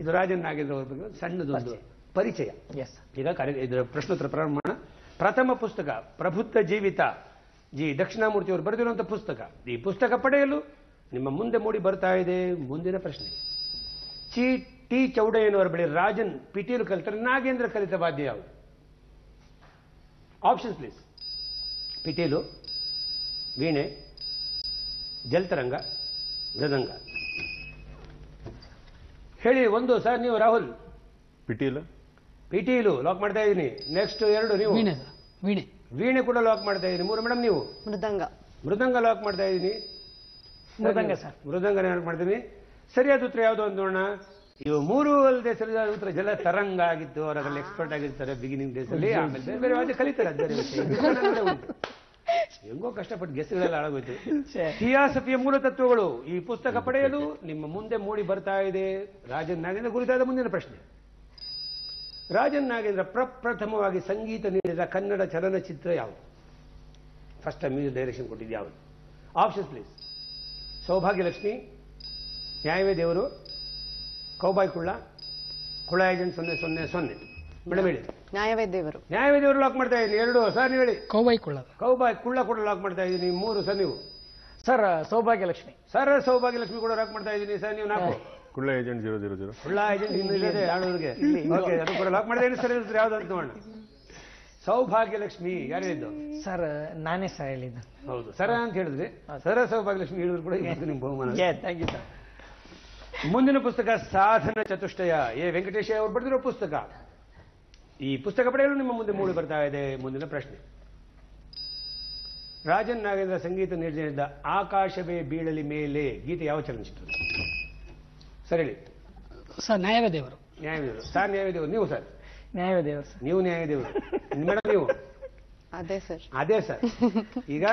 [SPEAKER 1] ಇದು ರಾಜನ್ ನಾಗೇಂದ್ರ ಅವ್ರ ಬಗ್ಗೆ ಸಣ್ಣದೊಂದು ಪರಿಚಯ. ಈಗ ಕಾರ್ಯ ಇದರ ಪ್ರಶ್ನೋತ್ತರ ಪ್ರಾರಂಭ ಪ್ರಥಮ ಪುಸ್ತಕ ಪ್ರಬುದ್ಧ ಜೀವಿತ. ಜಿ ದಕ್ಷಿಣಾಮೂರ್ತಿ ಅವರು ಬರೆದಿರುವಂತಹ ಪುಸ್ತಕ ಈ ಪುಸ್ತಕ ಪಡೆಯಲು ನಿಮ್ಮ ಮುಂದೆ ಮೂಡಿ ಬರ್ತಾ ಇದೆ ಮುಂದಿನ ಪ್ರಶ್ನೆ. ಚಿ ಟಿ ಚೌಡಯ್ಯನವರ ಬಳಿ ರಾಜನ್ ಪಿಟೀಲು ಕಲಿತರೆ ನಾಗೇಂದ್ರ ಕಲಿತ ವಾದ್ಯ ಯಾವುದು? ಆಪ್ಷನ್ಸ್ ಪ್ಲೀಸ್ ಪಿಟೀಲು ವೀಣೆ ಜಲತರಂಗ ಮೃದಂಗ ಹೇಳಿ ಒಂದು ಸರ್ ನೀವು ರಾಹುಲ್.
[SPEAKER 6] ಪಿಟೀಲು
[SPEAKER 1] ಪಿಟೀಲು ಲಾಕ್ ಮಾಡ್ತಾ ಇದ್ದೀನಿ. ನೆಕ್ಸ್ಟ್ ಎರಡು ನೀವು.
[SPEAKER 5] ವೀಣೆ. ಸರ್ ವೀಣೆ
[SPEAKER 1] ಕೂಡ ಲಾಕ್ ಮಾಡ್ತಾ ಇದ್ದೀನಿ. ಮೂರು ಮೇಡಮ್ ನೀವು?
[SPEAKER 7] ಮೃದಂಗ.
[SPEAKER 1] ಮೃದಂಗ ಲಾಕ್ ಮಾಡ್ತಾ ಇದ್ದೀನಿ.
[SPEAKER 4] ಮೃದಂಗ ಸರ್.
[SPEAKER 1] ಮೃದಂಗ ಲಾಕ್ ಮಾಡ್ತೀನಿ. ಸರಿಯಾದ ಉತ್ತರ ಯಾವುದು ಅಂತ ನೋಡೋಣ. ಇವು ಮೂರು ಅಲ್ಲದೆ ಸರಿಯಾದ ಉತ್ತರ ಜಲ ತರಂಗ ಆಗಿತ್ತು ಅವರು ಅದರಲ್ಲಿ ಎಕ್ಸ್ಪರ್ಟ್ ಆಗಿರ್ತಾರೆ ಬಿಗಿನಿಂಗ್ ಡೇಸ್ ಅಲ್ಲಿ. ಆಮೇಲೆ ಬೇರೆ ಬೇರೆ ವಾದ್ಯ ಕಲಿತಾರೆ ಬೇರೆ. ಹೆಂಗೋ ಕಷ್ಟಪಟ್ಟು ಗೆಸ್ಗಳೆಲ್ಲ ಹಾಳಾಗೋಯ್ತು. ಥಿಯಾಸಫಿಯ ಮೂಲ ತತ್ವಗಳು. ಈ ಪುಸ್ತಕ ಪಡೆಯಲು ನಿಮ್ಮ ಮುಂದೆ ಮೂಡಿ ಬರ್ತಾ ಇದೆ. ರಾಜನ್ ನಾಗೇಂದ್ರ ಕುರಿತಾದ ಮುಂದಿನ ಪ್ರಶ್ನೆ. ರಾಜನ್ ನಾಗೇಂದ್ರ ಪ್ರಪ್ರಥಮವಾಗಿ ಸಂಗೀತ ನೀಡಿದ ಕನ್ನಡ ಚಲನಚಿತ್ರ ಯಾವುದು? ಫಸ್ಟ್ ಟೈಮ್ ಮ್ಯೂಸಿಕ್ ಡೈರೆಕ್ಷನ್ ಕೊಟ್ಟಿದ್ದು ಯಾವುದು? ಆಪ್ಷನ್ಸ್ ಪ್ಲೀಸ್ ಸೌಭಾಗ್ಯಲಕ್ಷ್ಮಿ ನ್ಯಾಯವೇ ದೇವರು ಕೌಬಾಯ್ ಕುಳ್ಳ ಕುಳ ಏಜೆಂಟ್ ಸೊನ್ನೆ ಸೊನ್ನೆ ಸೊನ್ನೆ. ಮೇಡಮ್ ಹೇಳಿ.
[SPEAKER 7] ನ್ಯಾಯವೇ ದೇವರು.
[SPEAKER 1] ನ್ಯಾಯವೇ ದೇವರು ಲಾಕ್ ಮಾಡ್ತಾ ಇದ್ದೀನಿ. ಎರಡು ಸರ್ ನೀವು ಹೇಳಿ.
[SPEAKER 5] ಕೌಬಾಯ್ ಕುಳ್ಳ.
[SPEAKER 1] ಕೌಬಾಯ್ ಕುಳ್ಳ ಕೂಡ ಲಾಕ್ ಮಾಡ್ತಾ ಇದ್ದೀನಿ. ಮೂರು ಸರ್ ನೀವು.
[SPEAKER 4] ಸರ್ ಸೌಭಾಗ್ಯಲಕ್ಷ್ಮಿ.
[SPEAKER 1] ಸರ್ ಸೌಭಾಗ್ಯಲಕ್ಷ್ಮಿ ಕೂಡ ಲಾಕ್ ಮಾಡ್ತಾ ಇದ್ದೀನಿ. ಸರ್ ನೀವು ನಾಲ್ಕು.
[SPEAKER 6] Kulla agent zero zero zero.
[SPEAKER 1] Kulla agent ಇನ್ನು ಓಕೆ ಅದು ಕೂಡ ಲಾಕ್ ಮಾಡಿದೆ ಸರ್ ಇದ್ರೆ ಯಾವ್ದು ಅಂತ ನೋಡೋಣ. ಸೌಭಾಗ್ಯಲಕ್ಷ್ಮಿ ಯಾರು ಹೇಳಿದ್ದು?
[SPEAKER 4] ಸರ್ ನಾನೇ ಸರ್ ಹೇಳಿದ್ದು.
[SPEAKER 1] ಹೌದು ಸರ ಅಂತ ಹೇಳಿದ್ರಿ. ಸರ ಸೌಭಾಗ್ಯಲಕ್ಷ್ಮಿ ಹೇಳಿದ್ರು ಕೂಡ ನಿಮ್ಮ ಬಹುಮಾನ.
[SPEAKER 4] ಥ್ಯಾಂಕ್ ಯು ಸರ್
[SPEAKER 1] ಮುಂದಿನ ಪುಸ್ತಕ ಸಾಧನ ಚತುಷ್ಟಯ. ಎ. ವೆಂಕಟೇಶ ಅವರು ಬರೆದಿರೋ ಪುಸ್ತಕ. ಈ ಪುಸ್ತಕ ಪಡೆಯಲು ನಿಮ್ಮ ಮುಂದೆ ಮೂಡಿ ಬರ್ತಾ ಇದೆ. ಮುಂದಿನ ಪ್ರಶ್ನೆ. ರಾಜನ್ ನಾಗೇಂದ್ರ ಸಂಗೀತ ನಿರ್ದೇಶನದ ಆಕಾಶವೇ ಬೀಳಲಿ ಮೇಲೆ ಗೀತೆ ಯಾವ ಚಲನಚಿತ್ರ? ಸರ್ ಹೇಳಿ.
[SPEAKER 5] ಸರ್ ನ್ಯಾಯವೇ ದೇವರು
[SPEAKER 1] ನ್ಯಾಯದೇವರು. ಸರ್ ನ್ಯಾಯದೇವರು. ನೀವು ಸರ್?
[SPEAKER 4] ನ್ಯಾಯವೇ ದೇವರು ಸರ್.
[SPEAKER 1] ನೀವು ನ್ಯಾಯದೇವರು. ಮೇಡಮ್ ನೀವು?
[SPEAKER 7] ಅದೇ ಸರ್.
[SPEAKER 1] ಅದೇ ಸರ್. ಈಗ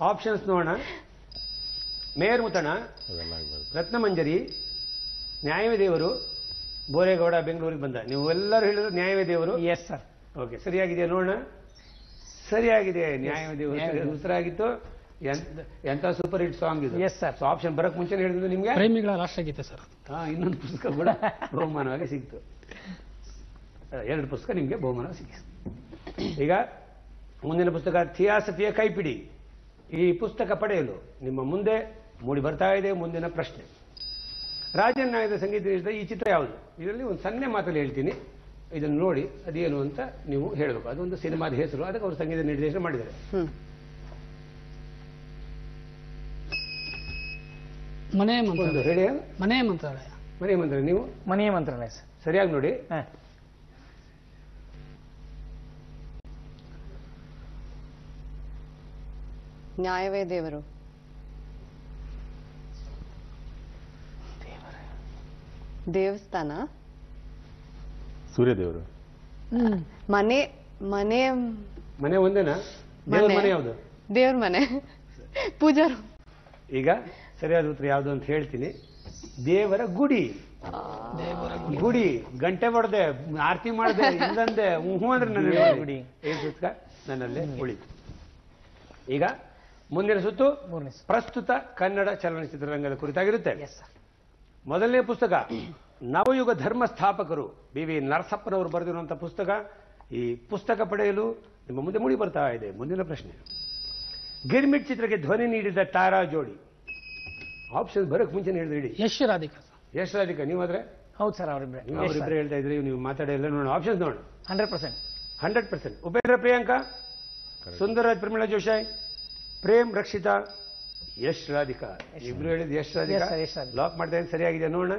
[SPEAKER 1] ಆಪ್ಷನ್ಸ್ ನೋಡೋಣ. ಮೇಯರ್ ಮುತಣ ರತ್ನಮಂಜರಿ ನ್ಯಾಯವೇ ದೇವರು ಬೋರೇಗೌಡ ಬೆಂಗಳೂರಿಗೆ ಬಂದ. ನೀವು ಎಲ್ಲರೂ ಹೇಳಿದ್ರು ನ್ಯಾಯವೇ ದೇವರು
[SPEAKER 4] ಎಸ್ ಸರ್
[SPEAKER 1] ಓಕೆ ಸರಿಯಾಗಿದೆ ನೋಡೋಣ. ಸರಿಯಾಗಿದೆ. ನ್ಯಾಯವೇ ದೇವರು ಉತ್ತರ ಆಗಿತ್ತು. ಎಂತ- ಎಂತ ಸೂಪರ್ ಹಿಟ್ ಸಾಂಗ್ ಇದು?
[SPEAKER 4] ಎಸ್ ಸರ್
[SPEAKER 1] ಸೊ ಆಪ್ಷನ್ ಬರಕ್ ಮುಂಚೆ ಹೇಳಿದ್ರು ನಿಮ್ಗೆ?
[SPEAKER 5] ಪ್ರೇಮಿಗಳ ರಾಷ್ಟ್ರಗೀತೆ ಸರ್
[SPEAKER 1] ಹಾ ಇನ್ನೊಂದು ಪುಸ್ತಕ ಕೂಡ ಬಹುಮಾನವಾಗಿ ಸಿಕ್ತು. ಎರಡು ಪುಸ್ತಕ ನಿಮಗೆ ಬಹುಮಾನ ಸಿಕ್ಕಿತು ಈಗ ಮುಂದಿನ ಪುಸ್ತಕ ಥಿಯಾಸಫಿಯ ಕೈಪಿಡಿ. ಈ ಪುಸ್ತಕ ಪಡೆಯಲು ನಿಮ್ಮ ಮುಂದೆ ಮೂಡಿ ಬರ್ತಾ ಇದೆ ಮುಂದಿನ ಪ್ರಶ್ನೆ. ರಾಜನ್ ನಾಯದ ಸಂಗೀತ ಈ ಚಿತ್ರ ಯಾವುದು? ಇದರಲ್ಲಿ ಒಂದು ಸಣ್ಣ ಮಾತಲ್ಲಿ ಹೇಳ್ತೀನಿ. ಇದನ್ನು ನೋಡಿ ಅದೇನು ಅಂತ ನೀವು ಹೇಳಬೇಕು. ಅದೊಂದು ಸಿನಿಮಾದ ಹೆಸರು ಅದಕ್ಕೆ ಅವರು ಸಂಗೀತ ನಿರ್ದೇಶನ ಮಾಡಿದ್ದಾರೆ.
[SPEAKER 5] ಮನೆ ಮಂತ್ರಾಲಯ.
[SPEAKER 1] ಹೇಳಿ
[SPEAKER 5] ಮನೆ ಮಂತ್ರಾಲಯ.
[SPEAKER 1] ಮನೆ ಮಂತ್ರ ನೀವು?
[SPEAKER 4] ಮನೆಯ ಮಂತ್ರಾಲಯ ಸರ್.
[SPEAKER 1] ಸರಿಯಾಗಿ ನೋಡಿ.
[SPEAKER 4] ಹಾಂ.
[SPEAKER 7] ನ್ಯಾಯವೇ ದೇವರು. ದೇವಸ್ಥಾನ?
[SPEAKER 6] ಸೂರ್ಯದೇವರು.
[SPEAKER 7] ಮನೆ ಮನೆ
[SPEAKER 1] ಮನೆ ಒಂದೇನಾ? ದೇವ್ರ
[SPEAKER 7] ಮನೆ.
[SPEAKER 1] ಮನೆ ಯಾವುದು?
[SPEAKER 7] ದೇವ್ರ ಮನೆ. ಪೂಜಾರು.
[SPEAKER 1] ಈಗ? ಸರಿಯಾದ ಉತ್ತರ ಯಾವುದು ಅಂತ ಹೇಳ್ತೀನಿ. ದೇವರ ಗುಡಿ. ಗುಡಿ. ಗಂಟೆ ಹೊಡೆದೆ ಆರತಿ ಮಾಡದೆ ಇಲ್ಲಂದೆ ಹ್ಞೂ ಅಂದ್ರೆ ನನ್ನ ಗುಡಿ. ಏ ಪುಸ್ತಕ ನನ್ನಲ್ಲೇ ಉಳಿತು. ಈಗ ಮುಂದಿನ ಸುತ್ತು ಪ್ರಸ್ತುತ ಕನ್ನಡ ಚಲನಚಿತ್ರರಂಗದ ಕುರಿತಾಗಿರುತ್ತೆ. ಮೊದಲನೇ ಪುಸ್ತಕ ನವಯುಗ ಧರ್ಮ ಸ್ಥಾಪಕರು ಬಿ ವಿ ನರಸಪ್ಪನವರು ಬರೆದಿರುವಂತಹ ಪುಸ್ತಕ. ಈ ಪುಸ್ತಕ ಪಡೆಯಲು ನಿಮ್ಮ ಮುಂದೆ ಮೂಡಿ ಬರ್ತಾ ಇದೆ. ಮುಂದಿನ ಪ್ರಶ್ನೆ. ಗಿರ್ಮಿಟ್ ಚಿತ್ರಕ್ಕೆ ಧ್ವನಿ ನೀಡಿದ ತಾರಾ ಜೋಡಿ. ಆಪ್ಷನ್ ಬರೋಕ್ ಮುಂಚೆ ಹೇಳಿದ್ರೆ ಹೇಳಿ
[SPEAKER 5] ಯಶ್ ರಾಧಿಕಾ ಸರ್.
[SPEAKER 1] ಯಶ್ ರಾಧಿಕಾ ನೀವು ನೀವಾದ್ರೆ
[SPEAKER 4] ಹೌದು ಸರ್ ಅವರಿಬ್ಬರೇ
[SPEAKER 1] ನೀವು ಅವರಿಬ್ಬರು ಹೇಳ್ತಾ ಇದ್ರಿ ನೀವು ಮಾತಾಡಿ ಎಲ್ಲ ನೋಡೋಣ. ಆಪ್ಷನ್ಸ್ ನೋಡೋಣ
[SPEAKER 4] hundred percent.
[SPEAKER 1] Hundred percent. Upendra Priyanka Sundararaj Pramila Joshai Prem Rakshita Yash Radhika. ಇಬ್ರು ಹೇಳಿದ್ ಯಶ್ ರಾಧಿಕಾ. ಲಾಕ್ ಮಾಡ್ತಾ ಇದ್ದೀನಿ, ಸರಿಯಾಗಿದೆ ನೋಡೋಣ.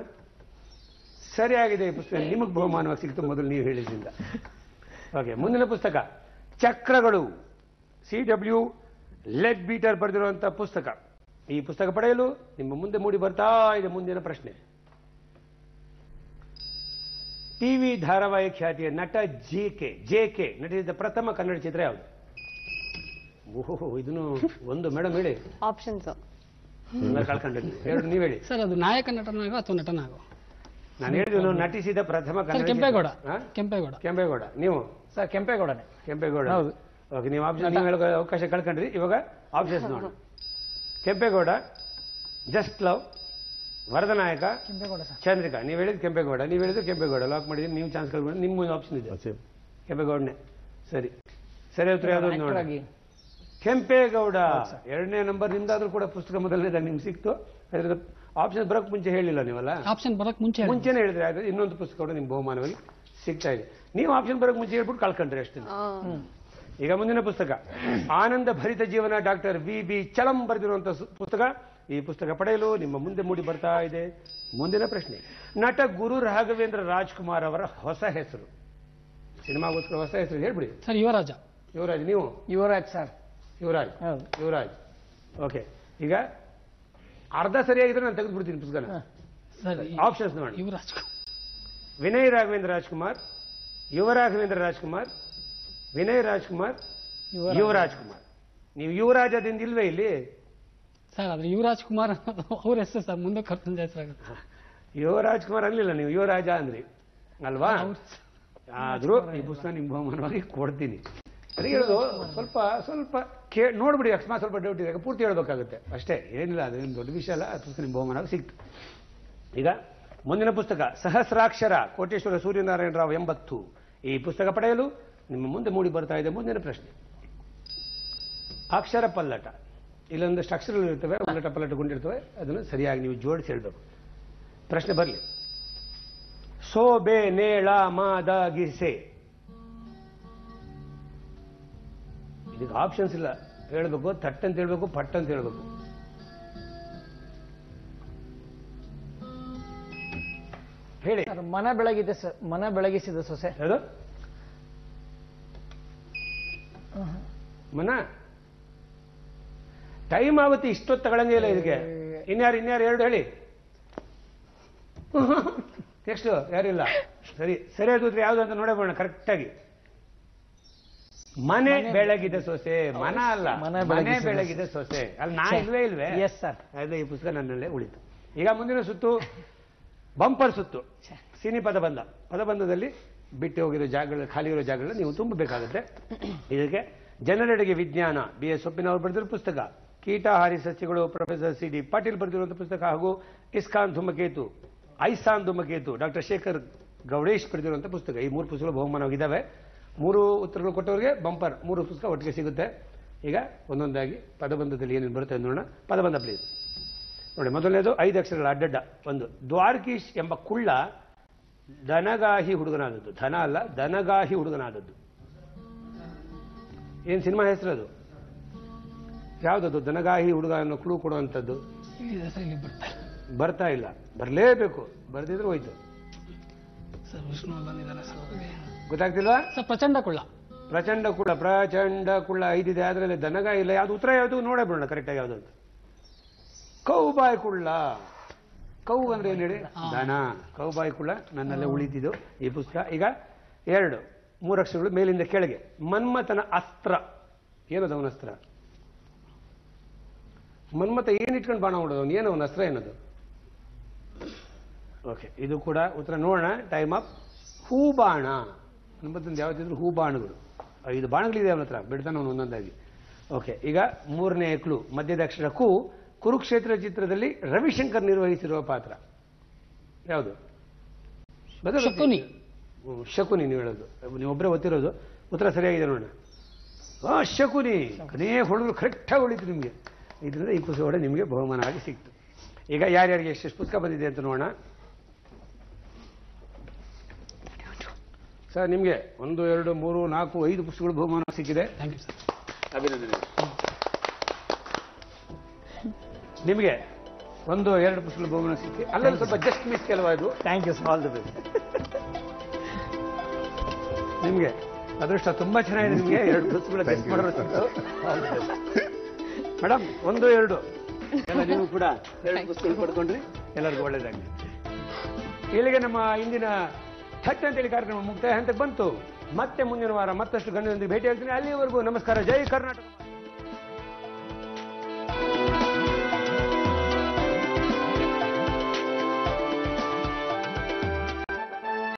[SPEAKER 1] ಸರಿಯಾಗಿದೆ ಈ ಪುಸ್ತಕ. ನಿಮಗೆ ಬಹುಮಾನವಾಗಿ ಸಿಕ್ತು ಮೊದಲು ನೀವು ಹೇಳಿದ್ರಿಂದ. ಓಕೆ ಮುಂದಿನ ಪುಸ್ತಕ. ಚಕ್ರಗಳು. ಸಿ ಡಬ್ಲ್ಯೂ ಲೆಗ್ ಬೀಟರ್ ಬರೆದಿರುವಂಥ ಪುಸ್ತಕ. ಈ ಪುಸ್ತಕ ಪಡೆಯಲು ನಿಮ್ಮ ಮುಂದೆ ಮೂಡಿ ಬರ್ತಾ ಇದೆ ಮುಂದಿನ ಪ್ರಶ್ನೆ. ಟಿವಿ ಧಾರಾವಾಹಿ ಖ್ಯಾತಿಯ ನಟ ಜೆ ಕೆ ಜೆ ಕೆ ನಟಿಸಿದ ಪ್ರಥಮ ಕನ್ನಡ ಚಿತ್ರ ಯಾವುದು? ಓಹೋ ಇದನ್ನು ಒಂದು ಮೇಡಮ್ ಹೇಳಿ.
[SPEAKER 7] ಆಪ್ಷನ್ಸ್
[SPEAKER 1] ಕಳ್ಕೊಂಡ್ರಿ ಎರಡು ನೀವು ಹೇಳಿ.
[SPEAKER 5] ಸರ್ ಅದು ನಾಯಕ ನಟನಾಗೋ ಅಥವಾ ನಟನಾಗೋ?
[SPEAKER 1] ನಾನು ಹೇಳಿದ್ದು ನಟಿಸಿದ ಪ್ರಥಮ ಕನ್ನಡ
[SPEAKER 5] ಕೆಂಪೇಗೌಡ? ಕೆಂಪೇಗೌಡ.
[SPEAKER 1] ಕೆಂಪೇಗೌಡ. ನೀವು?
[SPEAKER 4] ಸರ್ ಕೆಂಪೇಗೌಡನೇ.
[SPEAKER 1] ಕೆಂಪೇಗೌಡ.
[SPEAKER 4] ಹೌದು.
[SPEAKER 1] ಓಕೆ ನೀವು ಆಪ್ಷನ್ ನೀವು ಹೇಳೋ ಅವಕಾಶ ಕಳ್ಕೊಂಡ್ರಿ. ಇವಾಗ ಆಪ್ಷನ್ಸ್ ನೋಡೋಣ. Kempegowda just love Varadanayaka
[SPEAKER 4] Kempegowda sir.
[SPEAKER 1] Chandrika. ನೀವು ಹೇಳಿದ್ದು ಕೆಂಪೇಗೌಡ ನೀವು ಹೇಳಿದ್ರು ಕೆಂಪೇಗೌಡ. ಲಾಕ್ ಮಾಡಿದ್ದೀನಿ ನೀವು ಚಾನ್ಸ್ ಕಳ್ಕೊಂಡು ನಿಮ್ಮ ಆಪ್ಷನ್ ಇದೆ.
[SPEAKER 6] ಕೆಂಪೇಗೌಡನೇ
[SPEAKER 1] ಕೆಂಪೇಗೌಡನೆ. ಸರಿ. ಸರಿ ಉತ್ತರ ಯಾವ್ದು
[SPEAKER 4] ನೋಡಿ
[SPEAKER 1] ಕೆಂಪೇಗೌಡ. ಎರಡನೇ ನಂಬರ್ ನಿಮ್ದಾದ್ರೂ ಕೂಡ ಪುಸ್ತಕ ಮೊದಲನೇದಾಗ ನಿಮ್ಗೆ ಸಿಕ್ತು. ಅದ್ರ ಆಪ್ಷನ್ ಬರೋಕ್ ಮುಂಚೆ ಹೇಳಿಲ್ಲ ನೀವಲ್ಲ?
[SPEAKER 5] ಆಪ್ಷನ್ ಬರಕ್ ಮುಂಚೆ.
[SPEAKER 1] ಮುಂಚೆನೇ ಹೇಳಿದ್ರೆ ಆದ್ರೆ ಇನ್ನೊಂದು ಪುಸ್ತಕ ಕೂಡ ನಿಮ್ಗೆ ಬಹುಮಾನವಾಗಿ ಸಿಗ್ತಾ ಇದೆ. ನೀವು ಆಪ್ಷನ್ ಬರೋಕ್ ಮುಂಚೆ ಹೇಳ್ಬಿಟ್ಟು ಕಳ್ಕೊಂಡ್ರಿ ಅಷ್ಟೇ. ಈಗ ಮುಂದಿನ ಪುಸ್ತಕ. ಆನಂದ ಭರಿತ ಜೀವನ ಡಾಕ್ಟರ್ ವಿ ಬಿ ಚಲಂ ಬರೆದಿರುವಂತಹ ಪುಸ್ತಕ. ಈ ಪುಸ್ತಕ ಪಡೆಯಲು ನಿಮ್ಮ ಮುಂದೆ ಮೂಡಿ ಬರ್ತಾ ಇದೆ. ಮುಂದಿನ ಪ್ರಶ್ನೆ. ನಟ ಗುರು ರಾಘವೇಂದ್ರ ರಾಜ್ಕುಮಾರ್ ಅವರ ಹೊಸ ಹೆಸರು. ಸಿನಿಮಾಗೋಸ್ಕರ ಹೊಸ ಹೆಸರು ಹೇಳ್ಬಿಡಿ.
[SPEAKER 5] ಸರ್ ಯುವರಾಜ.
[SPEAKER 1] ಯುವರಾಜ್ ನೀವು?
[SPEAKER 4] ಯುವರಾಜ್ ಸರ್.
[SPEAKER 1] ಯುವರಾಜ್.
[SPEAKER 4] ಹೌದು.
[SPEAKER 1] ಯುವರಾಜ್. ಓಕೆ. ಈಗ ಅರ್ಧ ಸರಿಯಾಗಿದ್ರೆ ನಾನು ತೆಗೆದು ಬಿಡ್ತೀನಿ ಪುಸ್ತಕನ
[SPEAKER 5] ಸರ್.
[SPEAKER 1] ಆಪ್ಷನ್ಸ್ ನೋಡಿ
[SPEAKER 5] ಯುವರಾಜ್
[SPEAKER 1] ವಿನಯ್ ರಾಘವೇಂದ್ರ ರಾಜ್ಕುಮಾರ್ ಯುವ ರಾಘವೇಂದ್ರ ರಾಜ್ಕುಮಾರ್ ವಿನಯ್ ರಾಜ್ಕುಮಾರ್
[SPEAKER 4] ಯುವರಾಜ್.
[SPEAKER 1] ಕುಮಾರ್ ನೀವು ಯುವರಾಜದಿಂದ ಇಲ್ವೇ ಇಲ್ಲಿ?
[SPEAKER 5] ಸರ್ ಆದ್ರೆ ಯುವರಾಜ್ ಕುಮಾರ್ ಅವ್ರ ಹೆಸರು ಸರ್ ಮುಂದೆ ಕರ್ತಂಜ ಹೆಸರಾಗುತ್ತೆ
[SPEAKER 1] ಯುವರಾಜ್ ಕುಮಾರ್ ಅನ್ಲಿಲ್ಲ ನೀವು ಯುವರಾಜ ಅಂದ್ರಿ. ಅಲ್ವಾ? ಆದ್ರೂ ಈ ಪುಸ್ತಕ ನಿಮ್ ಬಹುಮಾನವಾಗಿ ಕೊಡ್ತೀನಿ. ಅದೇ ಹೇಳೋದು ಸ್ವಲ್ಪ ಸ್ವಲ್ಪ ಕೇ ನೋಡ್ಬಿಡಿ ಅಕಸ್ಮಾತ್ ಸ್ವಲ್ಪ ಡೌಟ್ ಇದೆ ಪೂರ್ತಿ ಹೇಳ್ಬೇಕಾಗುತ್ತೆ. ಅಷ್ಟೇ ಏನಿಲ್ಲ ಅದೇನು ದೊಡ್ಡ ವಿಷಯ ಅಲ್ಲ ಆ ಪುಸ್ತಕ ನಿಮ್ಮ ಬಹುಮಾನವಾಗಿ ಸಿಕ್ತು. ಈಗ ಮುಂದಿನ ಪುಸ್ತಕ ಸಹಸ್ರಾಕ್ಷರ ಕೋಟೇಶ್ವರ ಸೂರ್ಯನಾರಾಯಣ ರಾವ್ ಎಂಬತ್ತು. ಈ ಪುಸ್ತಕ ಪಡೆಯಲು ನಿಮ್ಮ ಮುಂದೆ ಮೂಡಿ ಬರ್ತಾ ಇದೆ ಮುಂದಿನ ಪ್ರಶ್ನೆ. ಅಕ್ಷರ ಪಲ್ಲಟ. ಇಲ್ಲೊಂದು ಅಕ್ಷರಗಳು ಇರ್ತವೆ ಪಲ್ಲಟ ಪಲ್ಲಟಗೊಂಡಿರ್ತವೆ ಅದನ್ನು ಸರಿಯಾಗಿ ನೀವು ಜೋಡಿಸಿ ಹೇಳ್ಬೇಕು. ಪ್ರಶ್ನೆ ಬರಲಿ. ಸೋ ಬೆ ನೇಳ ಮಾದ ಗಿಸೆ ಇದಕ್ಕೆ ಆಪ್ಷನ್ಸ್ ಇಲ್ಲ. ಹೇಳ್ಬೇಕು ತಟ್ಟ ಅಂತ ಹೇಳ್ಬೇಕು ಪಟ್ ಅಂತ ಹೇಳ್ಬೇಕು. ಹೇಳಿ.
[SPEAKER 4] ಮನ ಬೆಳಗಿದೆ ಸರ್ ಮನ ಬೆಳಗಿಸಿದ ಸೊಸೆ.
[SPEAKER 1] ಮನ. ಟೈಮ್ ಆಗುತ್ತೆ ಇಷ್ಟೊತ್ತು ತಗೊಳಂಗಿಲ್ಲ ಇದಕ್ಕೆ. ಇನ್ಯಾರು ಇನ್ಯಾರು ಎರಡು ಹೇಳಿ. ನೆಕ್ಸ್ಟ್ ಯಾರಿಲ್ಲ? ಸರಿ ಸರಿ ಆದ್ರೆ ಯಾವುದು ಅಂತ ನೋಡಬೋಣ ಕರೆಕ್ಟ್ ಕರೆಕ್ಟಾಗಿ ಮನೆ ಬೆಳಗಿದೆ ಸೊಸೆ ಮನ ಅಲ್ಲ
[SPEAKER 4] ಮನೆ
[SPEAKER 1] ಮನೆ ಬೆಳಗಿದೆ ಸೊಸೆ. ಅಲ್ಲಿ ನಾ ಇಲ್ವೇ ಇಲ್ವೇ?
[SPEAKER 4] ಎಸ್ ಸರ್
[SPEAKER 1] ಅದೇ ಈ ಪುಸ್ತಕ ನನ್ನಲ್ಲೇ ಉಳಿತು. ಈಗ ಮುಂದಿನ ಸುತ್ತು ಬಂಪರ್ ಸುತ್ತು. ಸಿನಿ ಪದಬಂಧ. ಪದಬಂಧದಲ್ಲಿ ಬಿಟ್ಟು ಹೋಗಿರೋ ಜಾಗಗಳು ಖಾಲಿ ಇರೋ ಜಾಗಗಳನ್ನ ನೀವು ತುಂಬಬೇಕಾಗುತ್ತೆ. ಇದಕ್ಕೆ ಜನರೆಡೆಗೆ ವಿಜ್ಞಾನ. ಬಿ. ಎಸ್. ಸೊಪ್ಪಿನವರು ಬರೆದಿರೋ ಪುಸ್ತಕ. ಕೀಟಹಾರಿ ಸಸ್ಯಗಳು ಪ್ರೊಫೆಸರ್ ಸಿ. ಡಿ. ಪಾಟೀಲ್ ಬರೆದಿರುವಂತಹ ಪುಸ್ತಕ ಹಾಗೂ ಇಸ್ಕಾನ್ ಧೂಮಕೇತು ಐಸಾನ್ ಧೂಮಕೇತು ಡಾಕ್ಟರ್ ಶೇಖರ್ ಗೌಡೇಶ್ ಬರೆದಿರುವಂತಹ ಪುಸ್ತಕ. ಈ ಮೂರು ಪುಸ್ತಕಗಳು ಬಹುಮಾನವಾಗಿದ್ದಾವೆ ಮೂರು ಉತ್ತರಗಳು ಕೊಟ್ಟವರಿಗೆ ಬಂಪರ್. ಮೂರು ಪುಸ್ತಕ ಒಟ್ಟಿಗೆ ಸಿಗುತ್ತೆ. ಈಗ ಒಂದೊಂದಾಗಿ ಪದಬಂಧದಲ್ಲಿ ಏನೇನು ಬರುತ್ತೆ ನೋಡೋಣ. ಪದಬಂಧ ಪ್ಲೀಸ್ ನೋಡಿ, ಮೊದಲನೇದು ಐದು ಅಕ್ಷರಗಳ ಅಡ್ಡಡ್ಡ. ಒಂದು, ದ್ವಾರಕೀಶ್ ಎಂಬ ಕುಳ್ಳ ದನಗಾಹಿ ಹುಡುಗನಾದದ್ದು. ಧನ ಅಲ್ಲ ದನಗಾಹಿ ಹುಡುಗನಾದದ್ದು. ಏನ್ ಸಿನಿಮಾ ಹೆಸರು ಅದು ಯಾವುದದು? ದನಗಾಹಿ ಹುಡುಗ ಅನ್ನೋ ಕ್ಲೂ ಕೊಡುವಂಥದ್ದು? ಬರ್ತಾ ಇಲ್ಲ. ಬರಲೇಬೇಕು. ಬರ್ದಿದ್ರೆ ಹೋಯ್ತು. ಗೊತ್ತಾಗ್ತಿಲ್ವಾ?
[SPEAKER 5] ಪ್ರಚಂಡ ಕುಳ್ಳ.
[SPEAKER 1] ಪ್ರಚಂಡ ಕುಳ್ಳ ಪ್ರಚಂಡ ಕುಳ್ಳ ಐದಿದೆ. ಅದರಲ್ಲಿ ದನಗ ಇಲ್ಲ. ಯಾವ್ದು ಉತ್ತರ ಯಾವುದು? ನೋಡೇ ಬಿಡೋಣ ಕರೆಕ್ಟಾಗಿ ಯಾವುದು ಅಂತ. ಕೌಬಾಯ್ ಕುಳ್ಳ. ಕೌ ಅಂದ್ರೆ ಏನು ಹೇಳಿ? ದನ. ಕೌಬಾಯ್ ಕುಳ್ಳ ನನ್ನಲ್ಲೇ ಉಳಿತಿದ್ದು. ಈ ಪುಸ್ತಕ. ಈಗ ಎರಡು. ಮೂರು ಅಕ್ಷರಗಳು ಮೇಲಿಂದ ಕೆಳಗೆ. ಮನ್ಮಥನ ಅಸ್ತ್ರ. ಏನದು ಅವನ ಅಸ್ತ್ರ? ಮನ್ಮಥ ಏನ್ ಇಟ್ಕೊಂಡು ಬಾಣ ಹೊಡೋದು ಏನು ಅವನ ಅಸ್ತ್ರ ಏನದು? ಓಕೆ ಇದು ಕೂಡ ಉತ್ತರ ನೋಡೋಣ. ಟೈಮ್ ಅಪ್ ಹೂ ಬಾಣ ಮನ್ಮಥಂದು ಯಾವತ್ತಿದ್ರು ಹೂ ಬಾಣಗಳು ಐದು ಬಾಣಗಳಿದೆ ಅವನ ಹತ್ರ. ಬಿಡ್ತಾನೆ ಅವನು ಒಂದೊಂದಾಗಿ. ಓಕೆ ಈಗ ಮೂರನೇ ಕ್ಲು, ಮಧ್ಯದ ಅಕ್ಷರ ಕು. ಕುರುಕ್ಷೇತ್ರ ಚಿತ್ರದಲ್ಲಿ ರವಿಶಂಕರ್ ನಿರ್ವಹಿಸಿರುವ ಪಾತ್ರ. ಯಾವುದು?
[SPEAKER 5] ಶಕುನಿ.
[SPEAKER 1] ಶಕುನಿ ನೀವು ಹೇಳೋದು. ನೀವು ಒಬ್ರೇ ಗೊತ್ತಿರೋದು ಉತ್ತರ ಸರಿಯಾಗಿದೆ ನೋಡೋಣ. ಆ ಶಕುನಿ ಅದೇ ಹುಡುಗರು ಕರೆಕ್ಟಾಗಿ ಉಳಿತು ನಿಮಗೆ. ಇದರಿಂದ ಈ ಪುಸ್ತಕ ಕೂಡ ನಿಮಗೆ ಬಹುಮಾನ ಆಗಿ ಸಿಕ್ತು. ಈಗ ಯಾರ್ಯಾರಿಗೆ ಎಷ್ಟೆಷ್ಟು ಪುಸ್ತಕ ಬಂದಿದೆ ಅಂತ ನೋಡೋಣ. ಸರ್ ನಿಮಗೆ ಒಂದು ಎರಡು ಮೂರು ನಾಲ್ಕು ಐದು ಪುಸ್ತಕಗಳು ಬಹುಮಾನ ಸಿಕ್ಕಿದೆ.
[SPEAKER 5] ಥ್ಯಾಂಕ್ ಯು ಸರ್
[SPEAKER 1] ಅಭಿನಂದನೆ. ನಿಮಗೆ ಒಂದು ಎರಡು ಪುಸ್ತಕಗಳು ಬಹುಮಾನ ಸಿಕ್ಕಿ ಅಲ್ಲೊಂದು ಸ್ವಲ್ಪ just miss ಕೆಲವಾದು
[SPEAKER 4] thank you all the best
[SPEAKER 1] ನಿಮಗೆ. ಅದೃಷ್ಟ ತುಂಬಾ ಚೆನ್ನಾಗಿದೆ ನಿಮಗೆ. ಎರಡು ಪುಸ್ತಕಗಳು
[SPEAKER 6] Thank
[SPEAKER 1] ಗೆಸ್ಟ್ ಮಾಡೋ ಮೇಡಮ್ ಒಂದು ಎರಡು. ಎಲ್ಲ ನೀವು ಕೂಡ ಎರಡು ಪುಸ್ತಕ ಪಡ್ಕೊಂಡ್ರಿ. ಎಲ್ಲರಿಗೂ ಒಳ್ಳೇದಾಗಲಿ. ಇಲ್ಲಿಗೆ ನಮ್ಮ ಇಂದಿನ ಥಟ್ ಅಂತೇಳಿ ಕಾರ್ಯಕ್ರಮ ಮುಕ್ತಾಯ ಹಂತಕ್ಕೆ ಬಂತು. ಮತ್ತೆ ಮುಂದಿನ ವಾರ ಮತ್ತಷ್ಟು ಗಣ್ಯರೊಂದಿಗೆ ಭೇಟಿ ಆಗ್ತೀನಿ. ಅಲ್ಲಿವರೆಗೂ ನಮಸ್ಕಾರ. ಜೈ ಕರ್ನಾಟಕ.